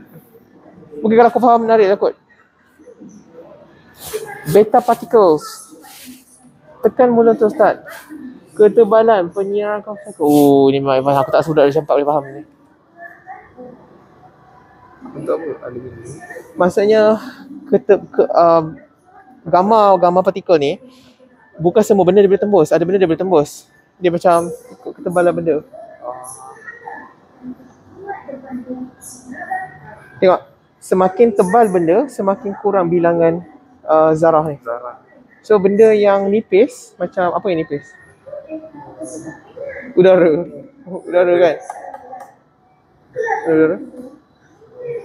Mungkin kalau kau faham menarik lah kot. Beta particles. Tekan mula untuk start. Ketebalan penyiaran kau Oh, ni memang aku tak sudah macam tak boleh faham ni.
Untuk apa? Ada bunyi.
Maksudnya kete, ke, um, gamma gamma partikel ni bukan semua benda dia boleh tembus. Ada benda dia boleh tembus. Dia macam ikut ketebalan benda. Tengok, semakin tebal benda, semakin kurang bilangan uh, zarah ni.
Zarah.
So benda yang nipis, macam apa yang nipis? Udara. Udara kan? Udara.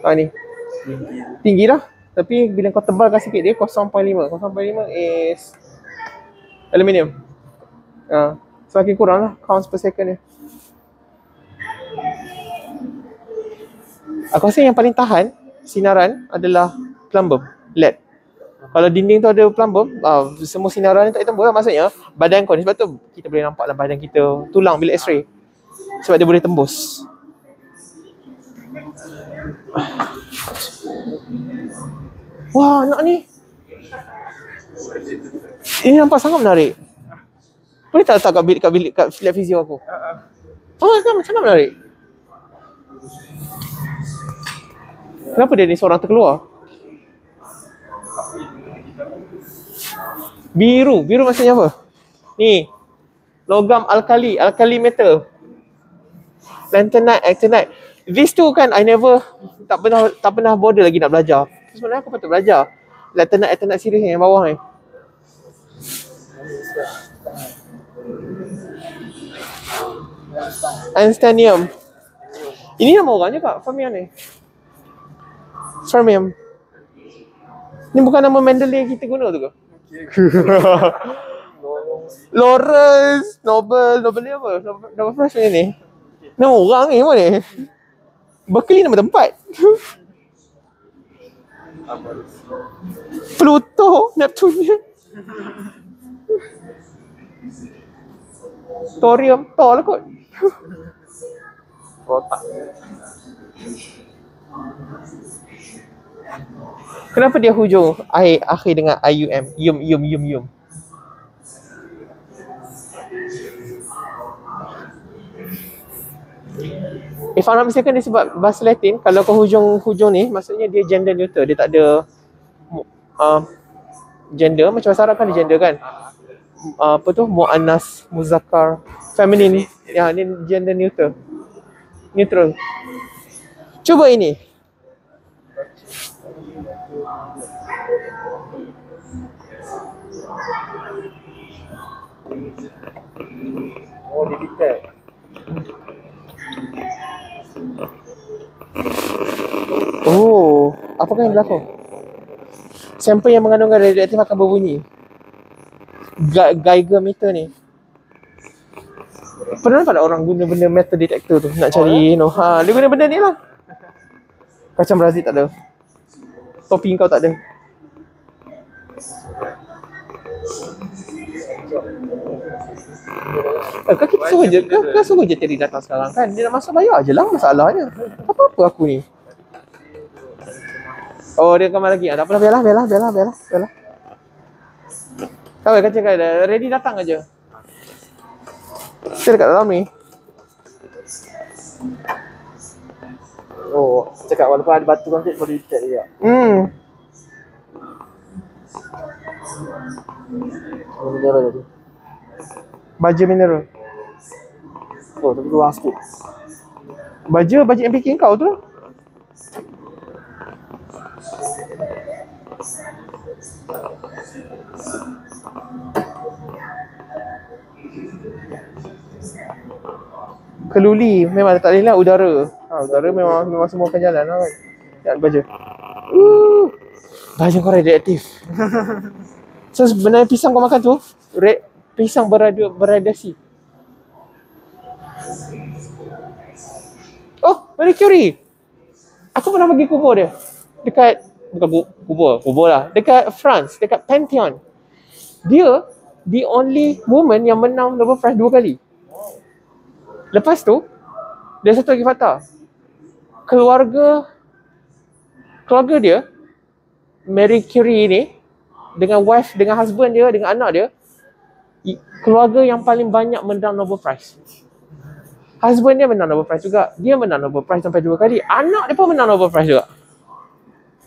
Ah ni. Tinggi lah. Tapi bila kau tebalkan sikit dia 0.5. 0.5 is aluminium. Ah, semakin kurang lah counts per second dia. Aku rasa yang paling tahan sinaran adalah plumbum, LED. Kalau dinding tu ada plumbum, uh, semua sinaran ni tak tembus lah. Maksudnya badan kau ni sebab tu kita boleh nampak dalam badan kita tulang bila x-ray. Sebab dia boleh tembus. Wah, nak ni. Ini nampak sangat menarik. Boleh tak letak kat bilik, kat bilik, kat lab fizio aku? Oh, kan sangat menarik. Kenapa dia ni seorang terkeluar? Biru. Biru maksudnya apa? Ni. Logam alkali. Alkali metal. Lanthanite, actinite. These two kan I never tak pernah tak pernah bother lagi nak belajar. Sebenarnya aku patut belajar. Lanthanite, actinite series ni yang bawah ni. Einsteinium. Ini nama orangnya kak, Fermion ni. Fermium. Ni bukan nama Mendeleev yang kita guna tu ke? Lawrence, Nobel, Nobel ni apa? Nobel, Nobel Prize ni ni. Nama orang ni apa ni? Berkeley nama tempat. Pluto, Neptune. Thorium, Thor lah kot. Rotak. Kenapa dia hujung akhir, akhir dengan IUM? Yum, yum, yum, yum. If I'm not mistaken dia sebab bahasa Latin kalau kau hujung-hujung ni maksudnya dia gender neutral dia tak ada uh, gender macam bahasa Arab kan dia gender kan uh, apa tu? Muannas muzakkar. Feminine ya ni gender neutral. Neutral. Cuba ini.
Oh,
oh apakah yang berlaku? Sampel yang mengandungkan radioaktif akan berbunyi Geiger meter ni. Pernah nampak tak orang guna benda metal detector tu? Nak cari you know, ha, dia guna benda ni lah. Kacang Brazil tak ada. Topi kau tak ada. Eh, kan kita suruh je, kan, kan suruh je Terry datang sekarang kan? Dia nak masuk bayar je lah masalahnya. Apa-apa aku ni? Oh dia kamar lagi, ah, tak apalah biarlah, biarlah, biarlah, biarlah, biarlah Kau cakap dah, ready datang aja Kita dekat dalam ni
Oh, cakap walaupun ada batu kan boleh detect juga.
Hmm,
mineral tadi.
baja mineral
Oh, tapi kurang sikit.
Baja, baja yang bikin kau tu lah Keluli memang tak boleh lah udara. Ha, Udara memang memang semua akan jalan lah kan. Ya baja uh, Baja kau radioaktif. So sebenarnya pisang kau makan tu red, Pisang beradio, beradiasi Oh Marie Curie Aku pernah pergi kubur dia. Dekat Bukan bu, kubur Kubur lah. Dekat France Dekat Pantheon. Dia The only woman yang menang Nobel Prize dua kali Lepas tu Dia satu lagi fakta Keluarga Keluarga dia Marie Curie ni Dengan wife Dengan husband dia Dengan anak dia Keluarga yang paling banyak menang Nobel Prize. Husband dia menang Nobel Prize juga. Dia menang Nobel Prize sampai dua kali. Anak dia pun menang Nobel Prize juga.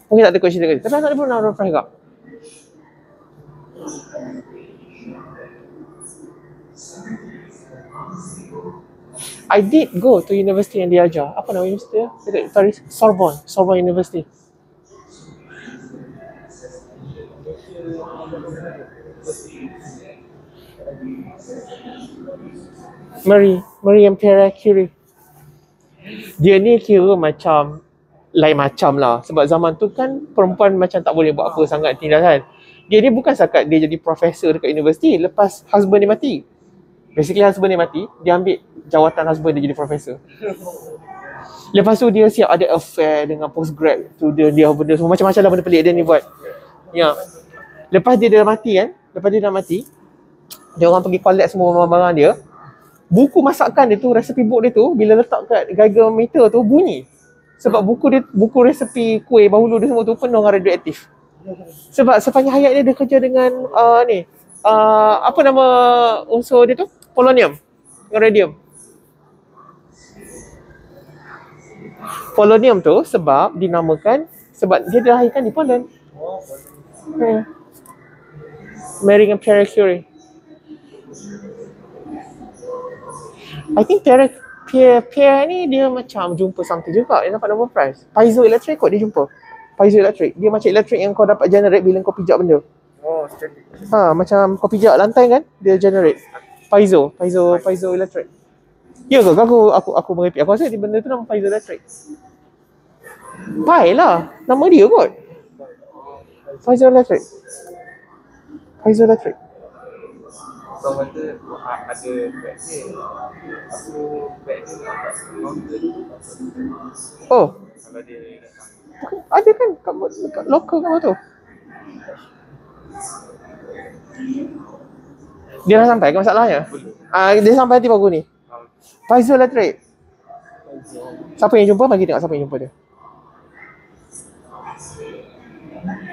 Mungkin tak ada question dia Tapi anak dia pun menang Nobel Prize juga I did go to university yang dia ajar. Apa nama universiti dia? Paris. Sorbonne. Sorbonne University. Marie. Marie and Pierre Curie. Dia ni kira macam lain macam lah. Sebab zaman tu kan perempuan macam tak boleh buat apa sangat tindakan. Dia ni bukan sakat dia jadi profesor dekat universiti lepas husband dia mati. Basically husband dia mati, dia ambil jawatan husband dia jadi profesor. Lepas tu dia siap ada affair dengan postgrad student dia benda semua macam-macam lah benda pelik dia ni buat. Ya. Lepas dia dah mati kan, lepas dia dah mati, dia orang pergi collect semua barang-barang dia. Buku masakan dia tu, resepi book dia tu bila letak kat Geiger meter tu bunyi. Sebab buku dia buku resepi kuih bahulu dia semua tu penuh dengan radioaktif. Sebab sepanjang hayat dia dia kerja dengan uh, ni uh, apa nama unsur dia tu? Polonium dengan radium. Polonium tu sebab dinamakan sebab dia dilahirkan di Poland. Hmm. Mary dengan Pierre Curie. I think Pierre Pierre, Pierre ni dia macam jumpa something juga. Dia dapat Nobel Prize. Piezoelectric kot dia jumpa. Piezoelectric. Dia macam elektrik yang kau dapat generate bila kau pijak benda.
Oh, static.
Ha, macam kau pijak lantai kan, dia generate. Piezo, piezo, piezoelectric. Ya ke? Aku aku aku merepek. Aku rasa benda tu nama piezoelectric. Pai lah. Nama dia kot.
Kau kata ada. Aku beg ni nampak mountain.
Oh,
Kalau dia datang.
ada kan kat, kat lokal kat tu. Dia dah sampai ke masalahnya? Ah, dia sampai nanti baru ni. Piezoelectric. Siapa yang jumpa? Bagi tengok siapa yang jumpa dia.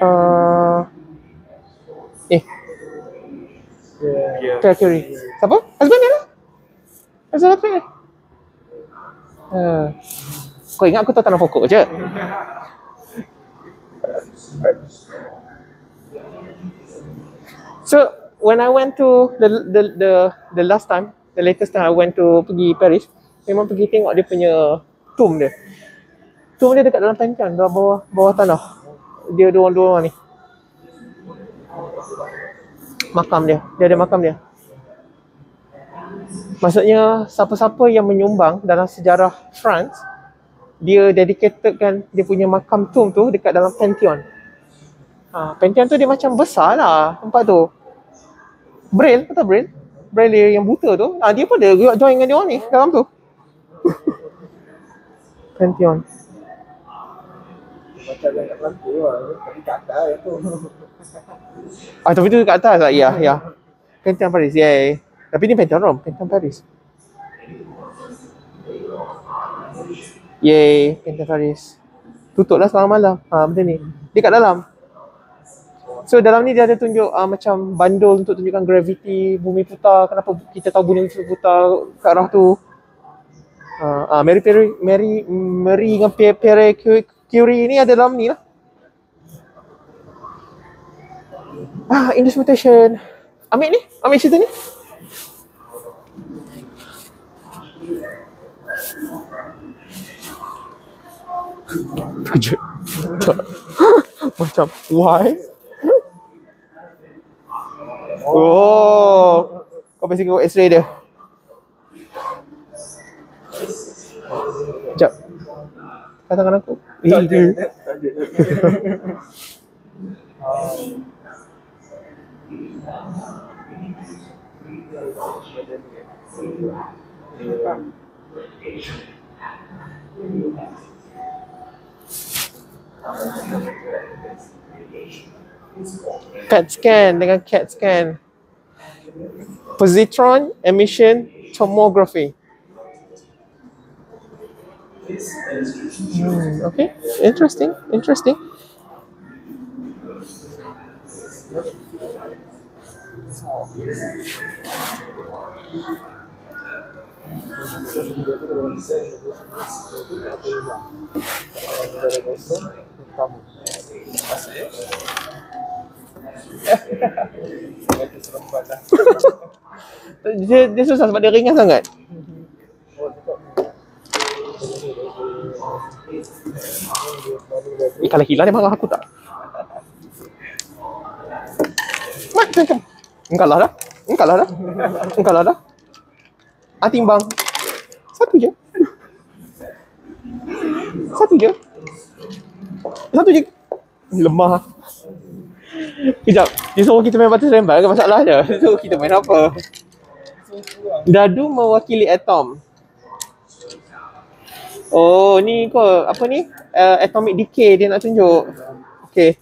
Uh, eh,
Yeah.
Pierre Curie. Siapa? Husband dia lah. Piezoelectric ni. Uh, kau ingat aku tahu tanam pokok je? So when I went to the the the the last time, the latest time I went to pergi Paris, memang pergi tengok dia punya tomb dia. Tomb dia dekat dalam Pantheon, dalam bawah bawah tanah. Dia dua-dua ni. Makam dia. Dia ada makam dia. Maksudnya siapa-siapa yang menyumbang dalam sejarah France, dia dedicatedkan dia punya makam tomb tu dekat dalam Pantheon. Ha, Pantheon tu dia macam besar lah tempat tu. Braille, kata Braille? Braille dia yang buta tu. Ah dia pun ada juga join dengan dia orang ni dalam tu. Pantheon.
Macam kat Kelantan lah. Tapi kat atas tu.
Ah tapi tu kat atas lah. Ya, ya. Pantheon Paris. Ya. Yeah. Tapi ni Pantheon Rome, Pantheon Paris. Yay, Pantheon Paris. Tutup lah semalam malam. Ha, benda ni. Dia kat dalam. So dalam ni dia ada tunjuk uh, macam bandul untuk tunjukkan gravity bumi putar. Kenapa kita tahu bumi putar ke arah tu. Uh, uh, Mary Perry, Mary, Mary dengan Pierre, Pierre Cu- Curie ni ada dalam ni lah. Ah, instrumentation. Ambil ni, ambil cerita ni. Terkejut. Macam, why? Oh, kau pasti tengok x-ray dia. Sekejap. Kat tangan aku. Eh, dia. CAT scan dengan CAT scan. Positron emission tomography. Hmm, okay, interesting, interesting. Dia, dia susah sebab dia ringan sangat. Eh, kalau hilang dia marah aku tak? Macam. Engkau lah dah. Engkau lah dah. Engkau lah dah. Ah, timbang. Satu je. Satu je. Satu je. Lemah. Kejap. Dia suruh kita main batu seremban ke masalah dia? Suruh kita main apa? Dadu mewakili atom. Oh, ni kau apa ni? Uh, atomic decay dia nak tunjuk. Okay.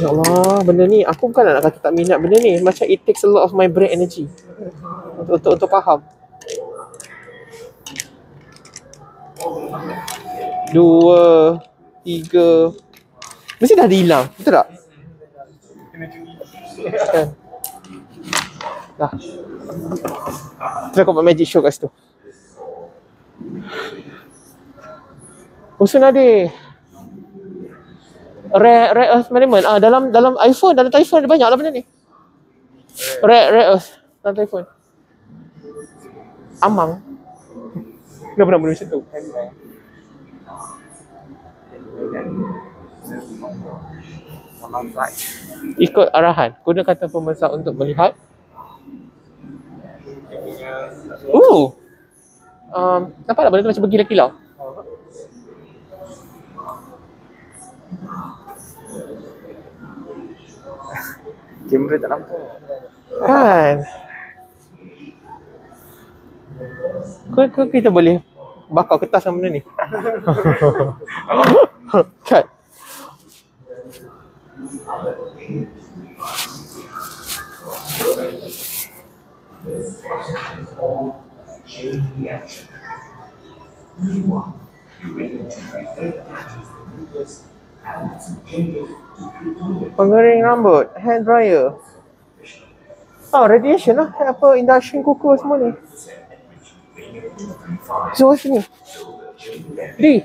Ya Allah, benda ni aku bukan nak kata tak minat benda ni. Macam it takes a lot of my brain energy. Untuk untuk, untuk faham. Dua, tiga. Mesti dah hilang, betul tak? Kan? Dah. Terus kau buat magic show kat situ. Usun ada. Rare, rare earth element. Ah, dalam dalam iPhone, dalam iPhone ada banyak lah benda ni. Rare, rare earth dalam iPhone. Amang. Kenapa nak benda macam tu? Ikut arahan. Guna kata pemasak untuk melihat. Ooh. Um, nampak tak benda tu macam berkilau-kilau?
Kamera tak nampak.
Kan? Kau, kau kita boleh bakar kertas dengan benda ni. kan? Pengering rambut, hair dryer. Oh, radiation lah. Apa induction cooker semua ni. So, sini. Di.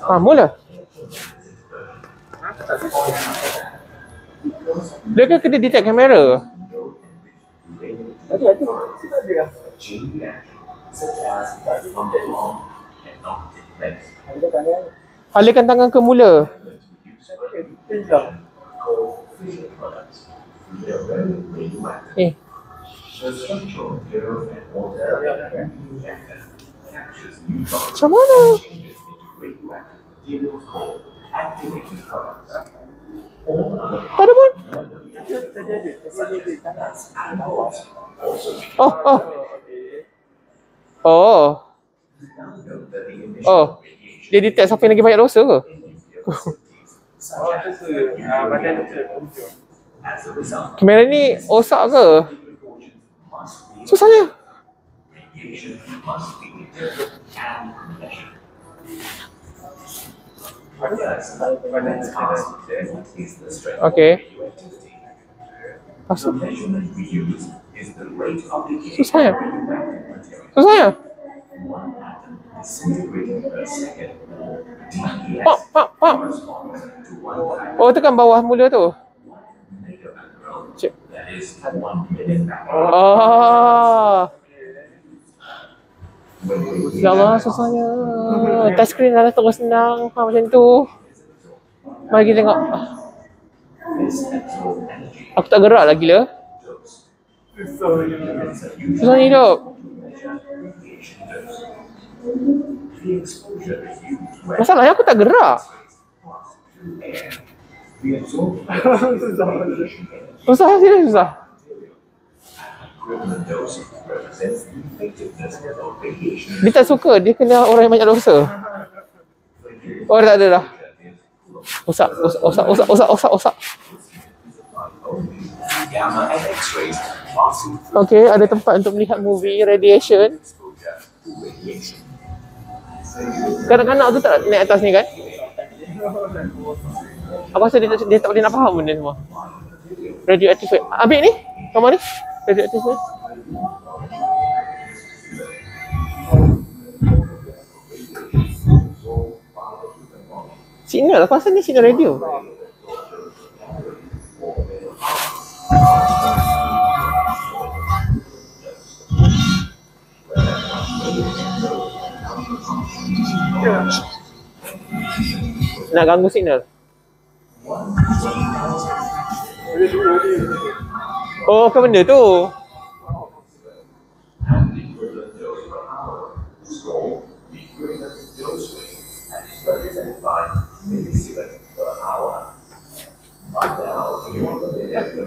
Ha, mula. Dia kan kena detect kamera.
Ada ada. Ada tangan.
Ke mula. Eh. Macam mana? Tak ada pun. Oh, oh. Oh. Oh. Dia detect siapa yang lagi banyak dosa ke? Kamera ni osak ke? Susahnya. Okay. Pasal. Susahnya. Susahnya. Pak, pak, pak. Oh, tekan bawah mula tu. Cik. Oh. Ya Allah, susahnya. Touchscreen dah terus senang. Ha, macam tu. Mari kita tengok. Aku tak gerak lagi lah. Susah hidup. Masalahnya aku tak gerak. Susah sih susah. Dia tak suka, dia kena orang yang banyak dosa. Oh tak ada dah. Osak, osak, osak, osak, osak, osak. Okay, ada tempat untuk melihat movie, radiation. Kanak-kanak tu tak naik atas ni kan? Aku rasa dia, dia tak boleh nak faham benda semua. Radioactive. Ambil ni, kamar ni. Radioactive. Signal, aku rasa ni signal radio. Nak ganggu signal. Oh, ke benda tu?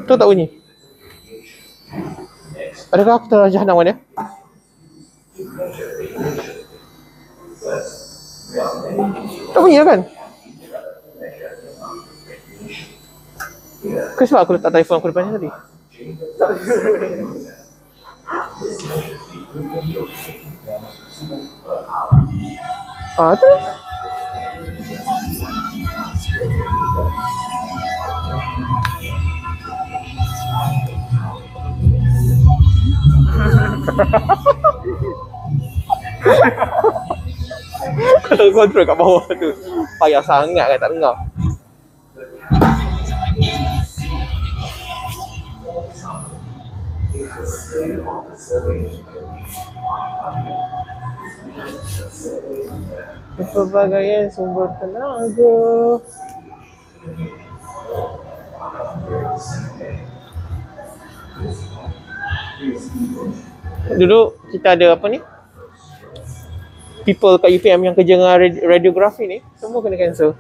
Tu tak bunyi. Adakah aku jahanam kan ya? Tak bunyi lah kan? Ke sebab aku letak telefon aku depan ni tadi? Ah, tu. Kalau kontrol kat bawah tu Payah sangat kan tak dengar Pelbagaian sumber tenaga. Dulu kita ada apa ni? People kat UPM yang kerja dengan radi- radiografi ni Semua kena cancel.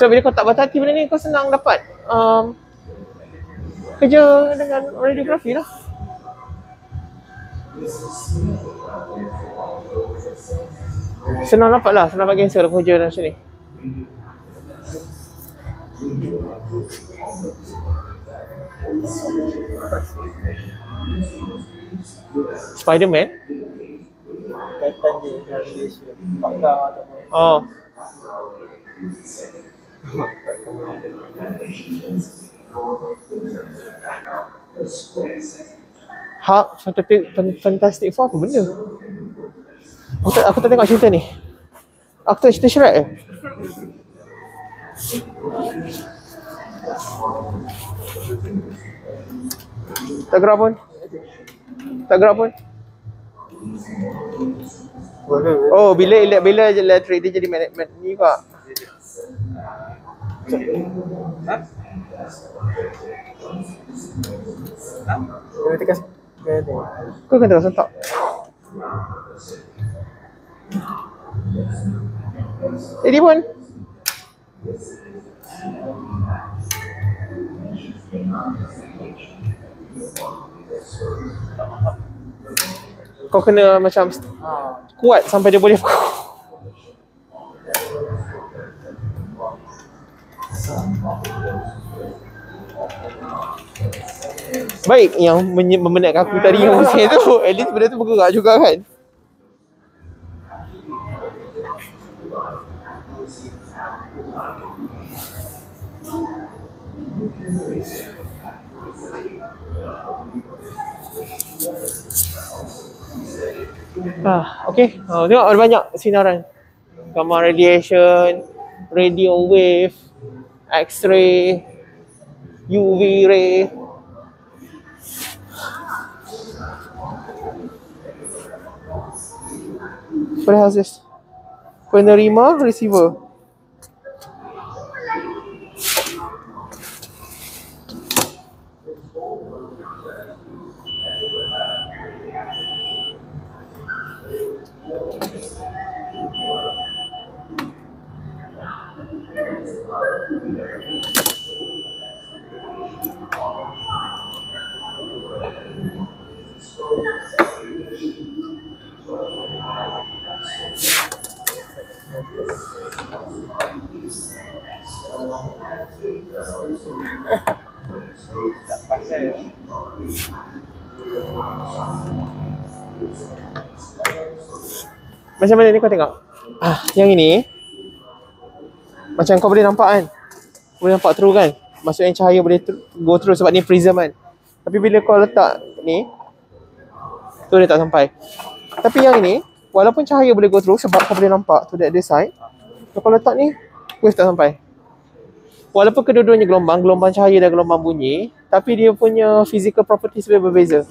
So bila kau tak berhati benda ni kau senang dapat um, Kerja dengan radiografi lah. Senang dapat lah, senang dapat cancel kerja macam ni Spiderman?
Kaitan dia dengan ataupun
Oh Hulk Fantastic, Fan- Fantastic Four apa benda? Aku tak, aku tak tengok cerita ni. Aku tak cerita Shrek ke? Tak gerak pun? Tak gerak pun? Oh bila bila, bila elektrik dia jadi magnet mag, ni kak?
Dia tekan Dia tengok
Kau kan tengok sentak Jadi pun. Kau kena macam kuat sampai dia boleh Baik yang memenatkan aku tadi yang mesin tu At least benda tu bergerak juga kan Ah, okay. Oh, tengok ada banyak sinaran. Gamma radiation, radio wave, X-ray, UV ray. Is this? Penerima, receiver. Macam mana ni kau tengok? Ah, yang ini macam kau boleh nampak kan? Boleh nampak through kan? Maksudnya cahaya boleh go through sebab ni prism kan. Tapi bila kau letak ni tu dia tak sampai. Tapi yang ini walaupun cahaya boleh go through sebab kau boleh nampak tu other side. Kalau kau letak ni wave tak sampai. Walaupun kedua-duanya gelombang, gelombang cahaya dan gelombang bunyi, tapi dia punya physical properties dia berbeza.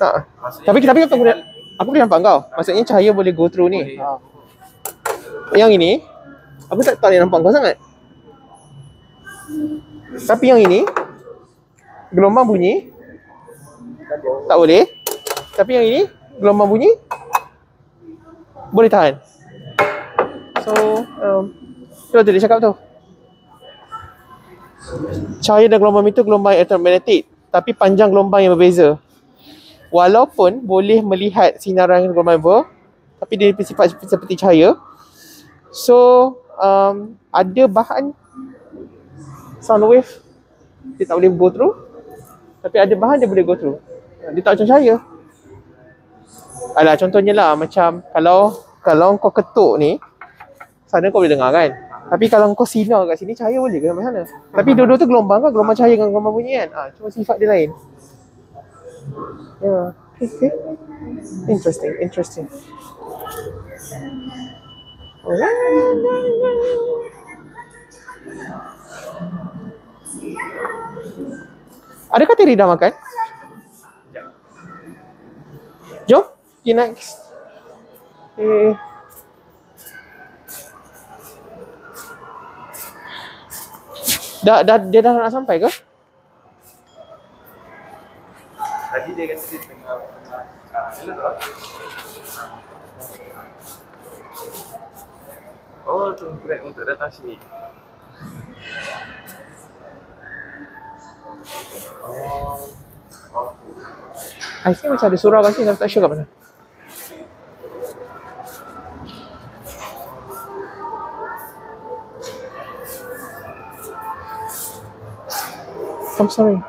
Ha. Tapi tapi aku boleh aku boleh nampak kau. Maksudnya cahaya boleh go through ni. Ha. Yang ini aku tak tak boleh nampak kau sangat. Tapi yang ini gelombang bunyi tak boleh. Tapi yang ini gelombang bunyi boleh tahan. So, um, tu tu dia cakap tu. Cahaya dan gelombang itu gelombang elektromagnetik tapi panjang gelombang yang berbeza. Walaupun boleh melihat sinaran gelombang apa tapi dia bersifat seperti cahaya. So, um, ada bahan sound wave dia tak boleh go through tapi ada bahan dia boleh go through. Dia tak macam cahaya. Alah contohnya lah macam kalau kalau kau ketuk ni sana kau boleh dengar kan. Tapi kalau kau sinar kat sini cahaya boleh ke sampai sana. Tapi dua-dua tu gelombang kan, gelombang cahaya dengan gelombang bunyi kan. Ah, cuma sifat dia lain. Yeah. Okay. Interesting, interesting. Adakah Terry dah makan? Jom, pergi next. Eh. Dah, dah, dia dah nak sampai ke?
Tadi dia kata dia tengah tengah ah, Oh, tu grab untuk datang sini. Oh. Oh.
I think macam ada surau kat sini, tapi tak sure kat mana. I'm sorry.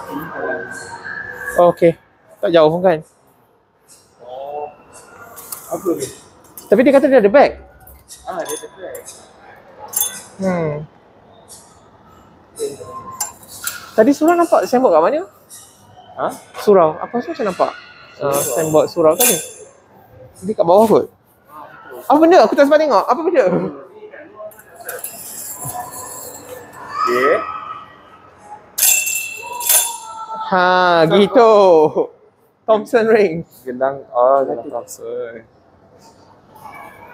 Sini kalau
Okay. Tak jauh pun kan?
Oh. Apa ni?
Tapi dia kata dia ada bag.
Ah, dia ada grab.
Hmm. Tadi surau nampak signboard kat mana?
Ha?
Surau. Aku rasa macam nampak uh, signboard surau tadi. Dia kat bawah kot. Apa benda? Aku tak sempat tengok. Apa benda?
Okay.
Ha, gitu. Thompson ring.
Gelang oh gelang Thompson.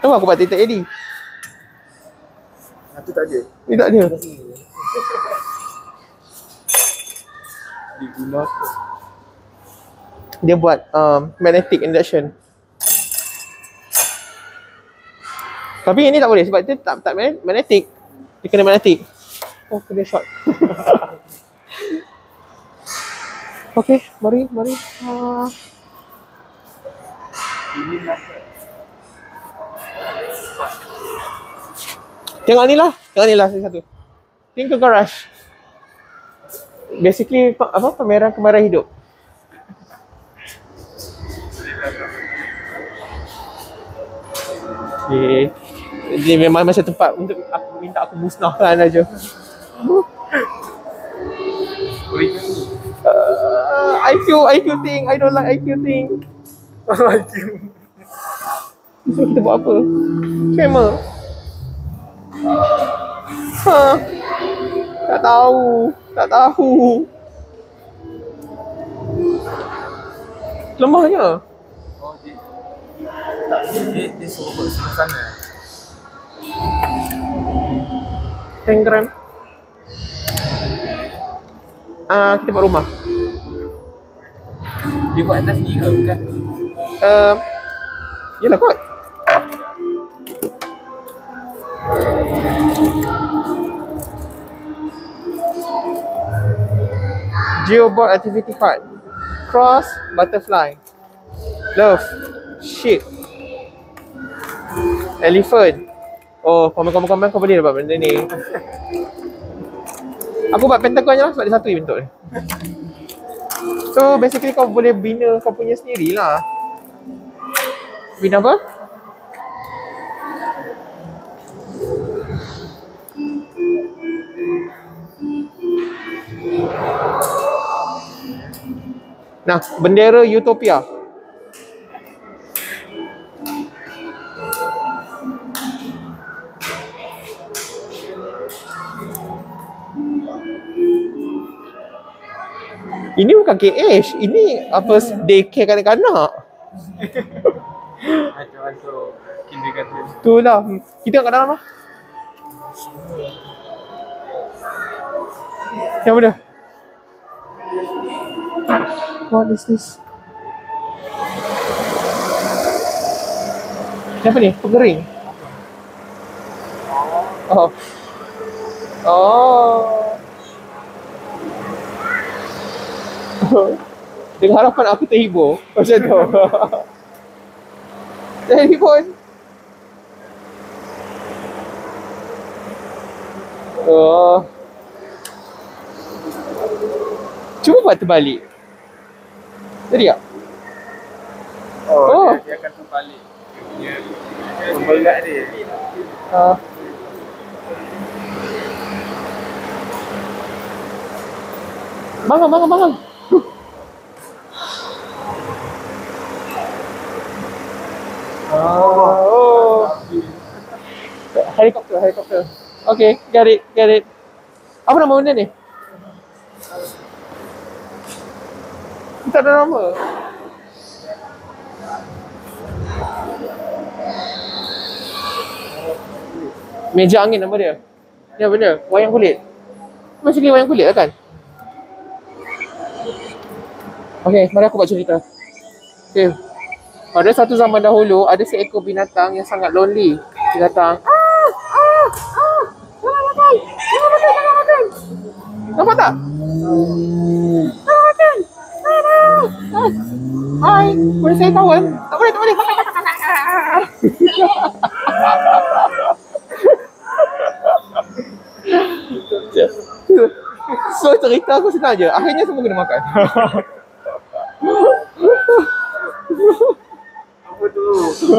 Tahu aku buat titik Eddie.
Itu tak ada.
Ni tak ada.
Digunakan.
Dia buat um, magnetic induction. Tapi yang ni tak boleh sebab dia tak tak mag- magnetic. Dia kena magnetic. Oh, kena shot. okay, mari, mari. Uh, Tengok ni lah. Tengok ni lah satu. Think ke garage. Basically pa- apa pameran kemarahan hidup. Okay. Dia memang macam tempat untuk aku minta aku musnahkan aja. Uh, IQ, IQ thing. I don't like IQ thing. IQ. So kita buat apa? Camera. Ha. Tak tahu. Tak tahu. Lemahnya.
Oh, dia tak dia, dia suruh buat sana.
Tengram. Ah, kita buat rumah.
Dia buat atas ni ke bukan?
Uh, yelah kot. Geoboard activity card. Cross, butterfly. Love. Shit. Elephant. Oh, komen-komen kau boleh dapat benda ni. Aku buat pentagon je lah sebab dia satu je bentuk dia. So basically kau boleh bina kau punya sendiri lah. Bina apa? Nah, bendera Utopia. Ini bukan KH, ini apa daycare kanak-kanak.
Macam-macam kindergarten.
Itulah. Kita kat dalam lah. Yang mana? What is this? Siapa ni? Pengering? Oh. Oh. Dengan harapan aku terhibur Macam tu Terhibur Oh Cuba buat terbalik. Jadi tak?
Oh,
Oh.
Dia, dia akan terbalik. Dia punya pemberat dia.
Uh, bangun, bangun, bangun. Oh. Helikopter, helikopter. Okay, get it, get it. Apa nama benda ni? Tak ada nama. Meja angin nama dia. Ya benar, wayang kulit. Macam ni wayang kulit lah kan? Okay, mari aku buat cerita. Okay. Pada satu zaman dahulu, ada seekor binatang yang sangat lonely. Dia datang, ah, ah, ah, jangan makan, jangan makan, jangan makan. Nampak tak? Jangan makan. Ah, ah, ah. Hai, boleh saya kawan? Tak boleh, tak boleh. Makan, makan, makan. Ah. So cerita aku senang je. Akhirnya semua kena makan.
tu?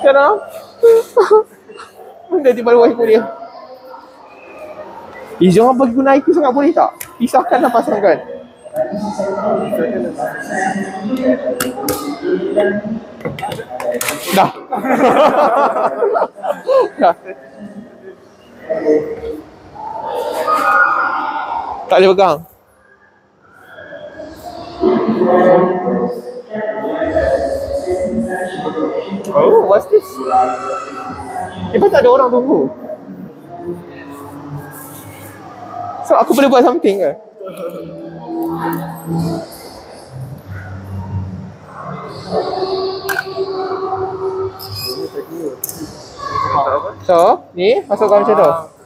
Kenapa? Benda di bawah ibu dia. Eh, jangan bagi guna IQ sangat boleh tak? Pisahkan dan pasangkan. Dah. Dah. Tak boleh pegang. Oh, what's this? Eh, tak ada orang tunggu. So, aku boleh buat something ke? So, ni masukkan macam tu.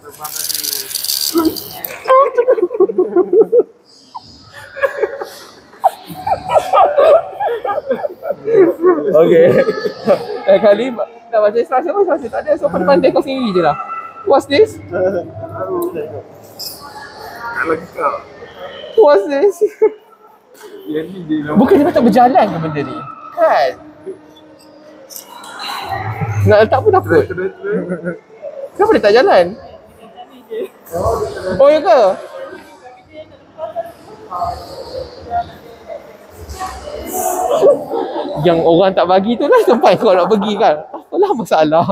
Okay. Eh kali nak baca Islam siapa sahaja tak ada. So pandai-pandai kau sendiri je lah. What's this?
Kalau kau.
What's this? Bukan dia tak berjalan ke benda ni? Kan? Nak letak pun takut. Kenapa dia tak jalan? Oh ya ke? Yang orang tak bagi tu lah tempat kau nak pergi kan? Apalah masalah.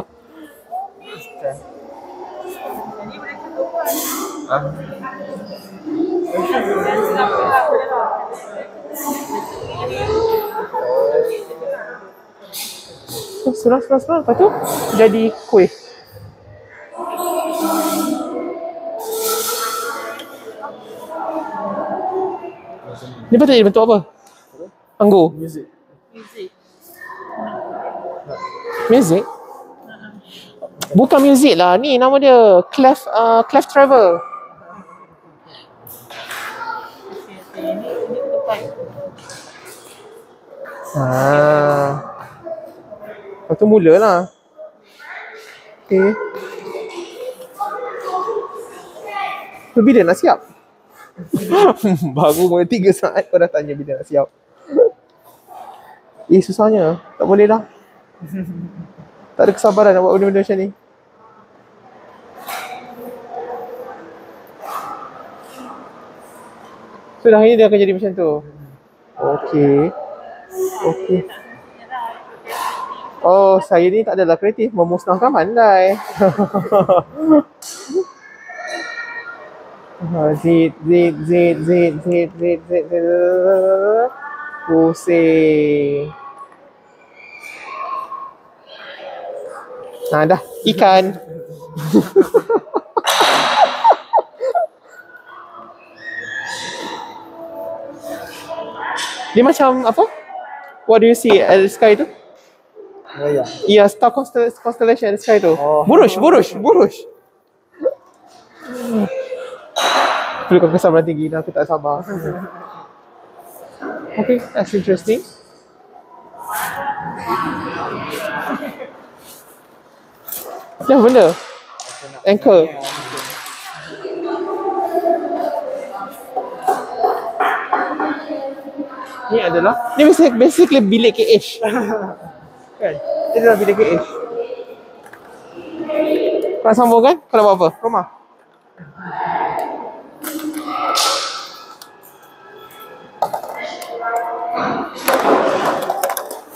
Ah.
Oh, surah, surah, surah. Lepas tu jadi kuih. Ni patut jadi bentuk apa? Anggur.
Music.
Music? Bukan music lah. Ni nama dia Clef uh, Clef Travel. Ah. Lepas tu mulalah. Okay. Tu bila nak siap? Baru mula 3 saat kau dah tanya bila nak siap. Eh susahnya. Tak boleh dah. Tak ada kesabaran nak buat benda-benda macam ni. So dah hari ni dia akan jadi macam tu. Okey. Okey. Oh, saya ni tak adalah kreatif, memusnahkan pandai. Ah, Zit, zit, zit, zit, zit, zit, zit, zit, pusing. Nah, dah. Ikan. Dia macam apa? What do you see at the sky tu?
Raya.
Ya, star constel- constellation at the sky tu.
Oh.
Burush, burush, burush. Perlu kau kesabaran tinggi, dah aku tak sabar. Okay, that's interesting. Apa benda? Anchor. Ni adalah Ni basically, basically bilik KH Kan Ini adalah bilik KH Kau nak sambung kan? Kau nak buat apa? Rumah?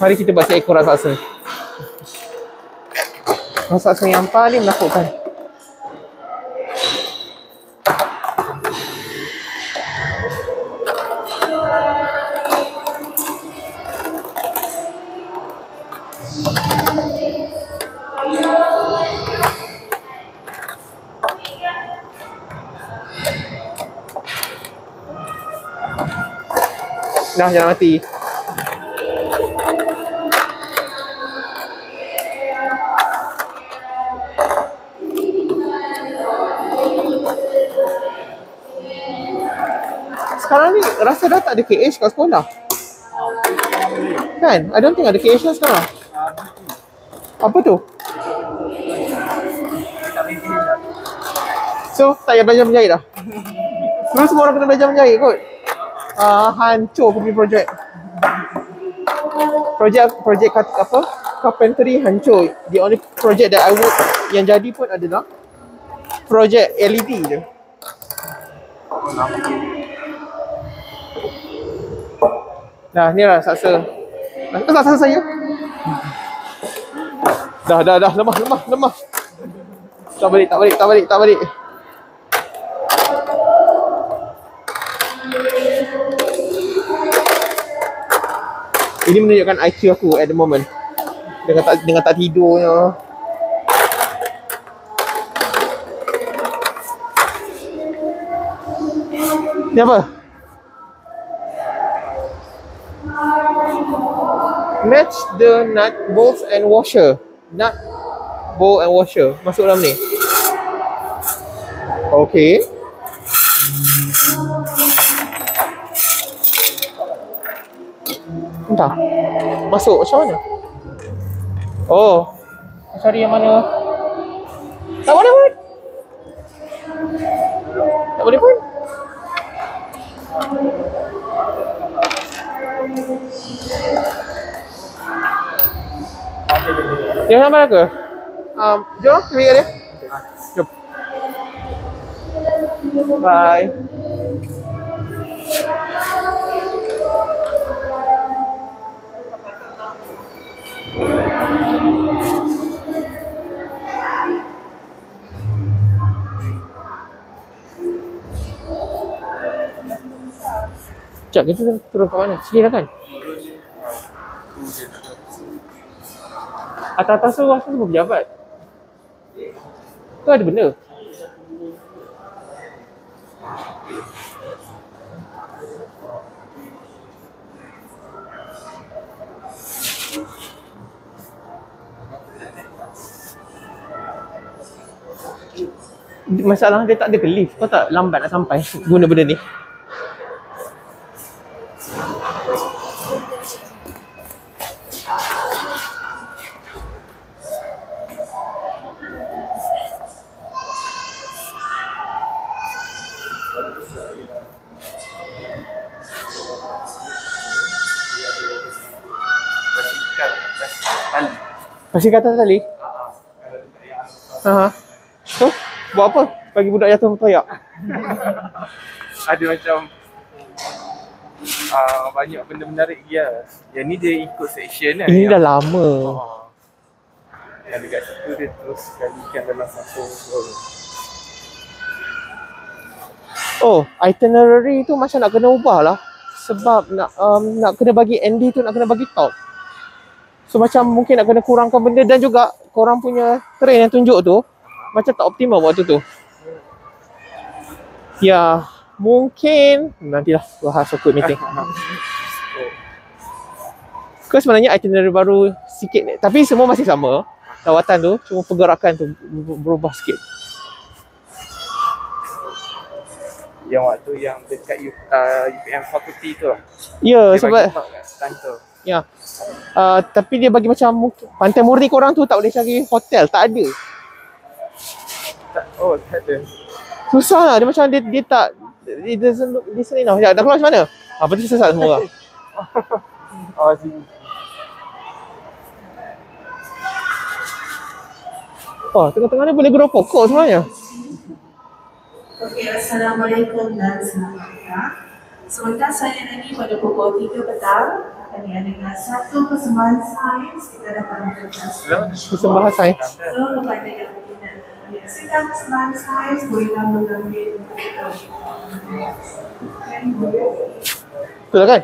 Mari kita baca ekor raksasa. Raksasa yang paling menakutkan. Dah jangan mati rasa dah tak ada KH kat sekolah Kan? I don't think ada KH dah sekarang Apa tu? So, tak payah belajar menjahit dah? Dulu semua orang kena belajar menjahit kot uh, Hancur punya projek Projek, projek kat, apa? Carpentry hancur The only project that I work yang jadi pun adalah Projek LED je Dah, ni lah saksa. Itu saksa saya. Dah, dah, dah. Lemah, lemah, lemah. Tak balik, tak balik, tak balik, tak balik. Ini menunjukkan IQ aku at the moment. Dengan tak, dengan tak tidurnya. Ni apa? Match the nut, bolts and washer. Nut, bolt and washer. Masuk dalam ni. Okay. Entah. Masuk macam mana? Oh. Cari yang mana? Dia sampai ke? Um, jom, ambil dia. Jom. Bye. Sekejap, kita turun kat mana? Sini lah kan? Atas-atas tu rasa semua pejabat. Tu ada benda. Masalah dia tak ada ke lift. Kau tak lambat nak sampai guna benda ni. Masih kata tali? Ha. So, buat apa? Bagi budak jatuh toyak.
Ada macam uh, banyak benda menarik dia. Yang ni dia ikut section kan.
Ini dah lama.
Ah. Yang dekat situ dia terus kalikan dalam satu
Oh, itinerary tu macam nak kena ubah lah. Sebab nak um, nak kena bagi Andy tu nak kena bagi top. So macam mungkin nak kena kurangkan benda dan juga korang punya train yang tunjuk tu macam tak optimal waktu tu. Ya, mungkin nantilah bahas aku meeting. Kau sebenarnya itinerary baru sikit ni. Tapi semua masih sama. Lawatan tu cuma pergerakan tu ber- berubah sikit.
yang waktu yang dekat U, uh, UPM fakulti tu lah.
Ya,
Dia
sebab
bagi tu.
Ya. Uh, tapi dia bagi macam Pantai Murni korang tu tak boleh cari hotel, tak ada.
Oh, tak ada.
Susah lah. Dia macam dia, dia tak it doesn't look listen enough. Sekejap, dah keluar macam mana? Ah, betul sesat semua orang.
Oh, sini.
Wah, tengah-tengah ni boleh grow pokok sebenarnya.
Okey, Assalamualaikum dan selamat petang. Sebentar saya lagi pada pukul 3 petang diadakan satu persembahan sains kita dapat berkelas.
Persembahan sains.
So, kepada yang berminat menyaksikan persembahan sains, bolehlah mengambil
Betul lah kan?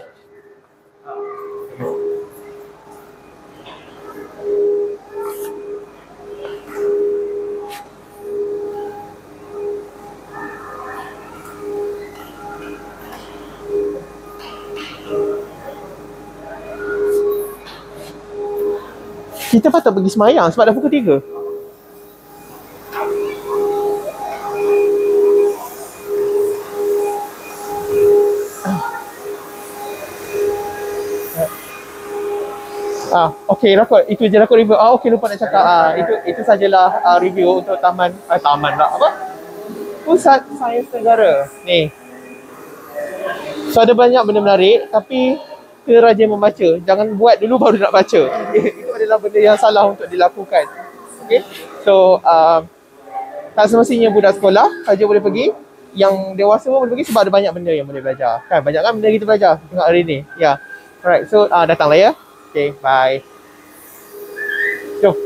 Kita patut pergi semayang sebab dah pukul 3. Ah, okey rakot. Itu je rakot review. Ah, okey lupa nak cakap. Ah, itu itu sajalah ah, review untuk taman ah, taman lah apa? Pusat Sains Negara. Ni. So ada banyak benda menarik tapi kena rajin membaca. Jangan buat dulu baru nak baca. adalah benda yang salah untuk dilakukan. Okey. So uh, tak semestinya budak sekolah saja boleh pergi. Yang dewasa pun boleh pergi sebab ada banyak benda yang boleh belajar. Kan banyak kan benda kita belajar tengok hari ni. Ya. Yeah. Alright. So uh, datanglah ya. Okay, bye. Jom.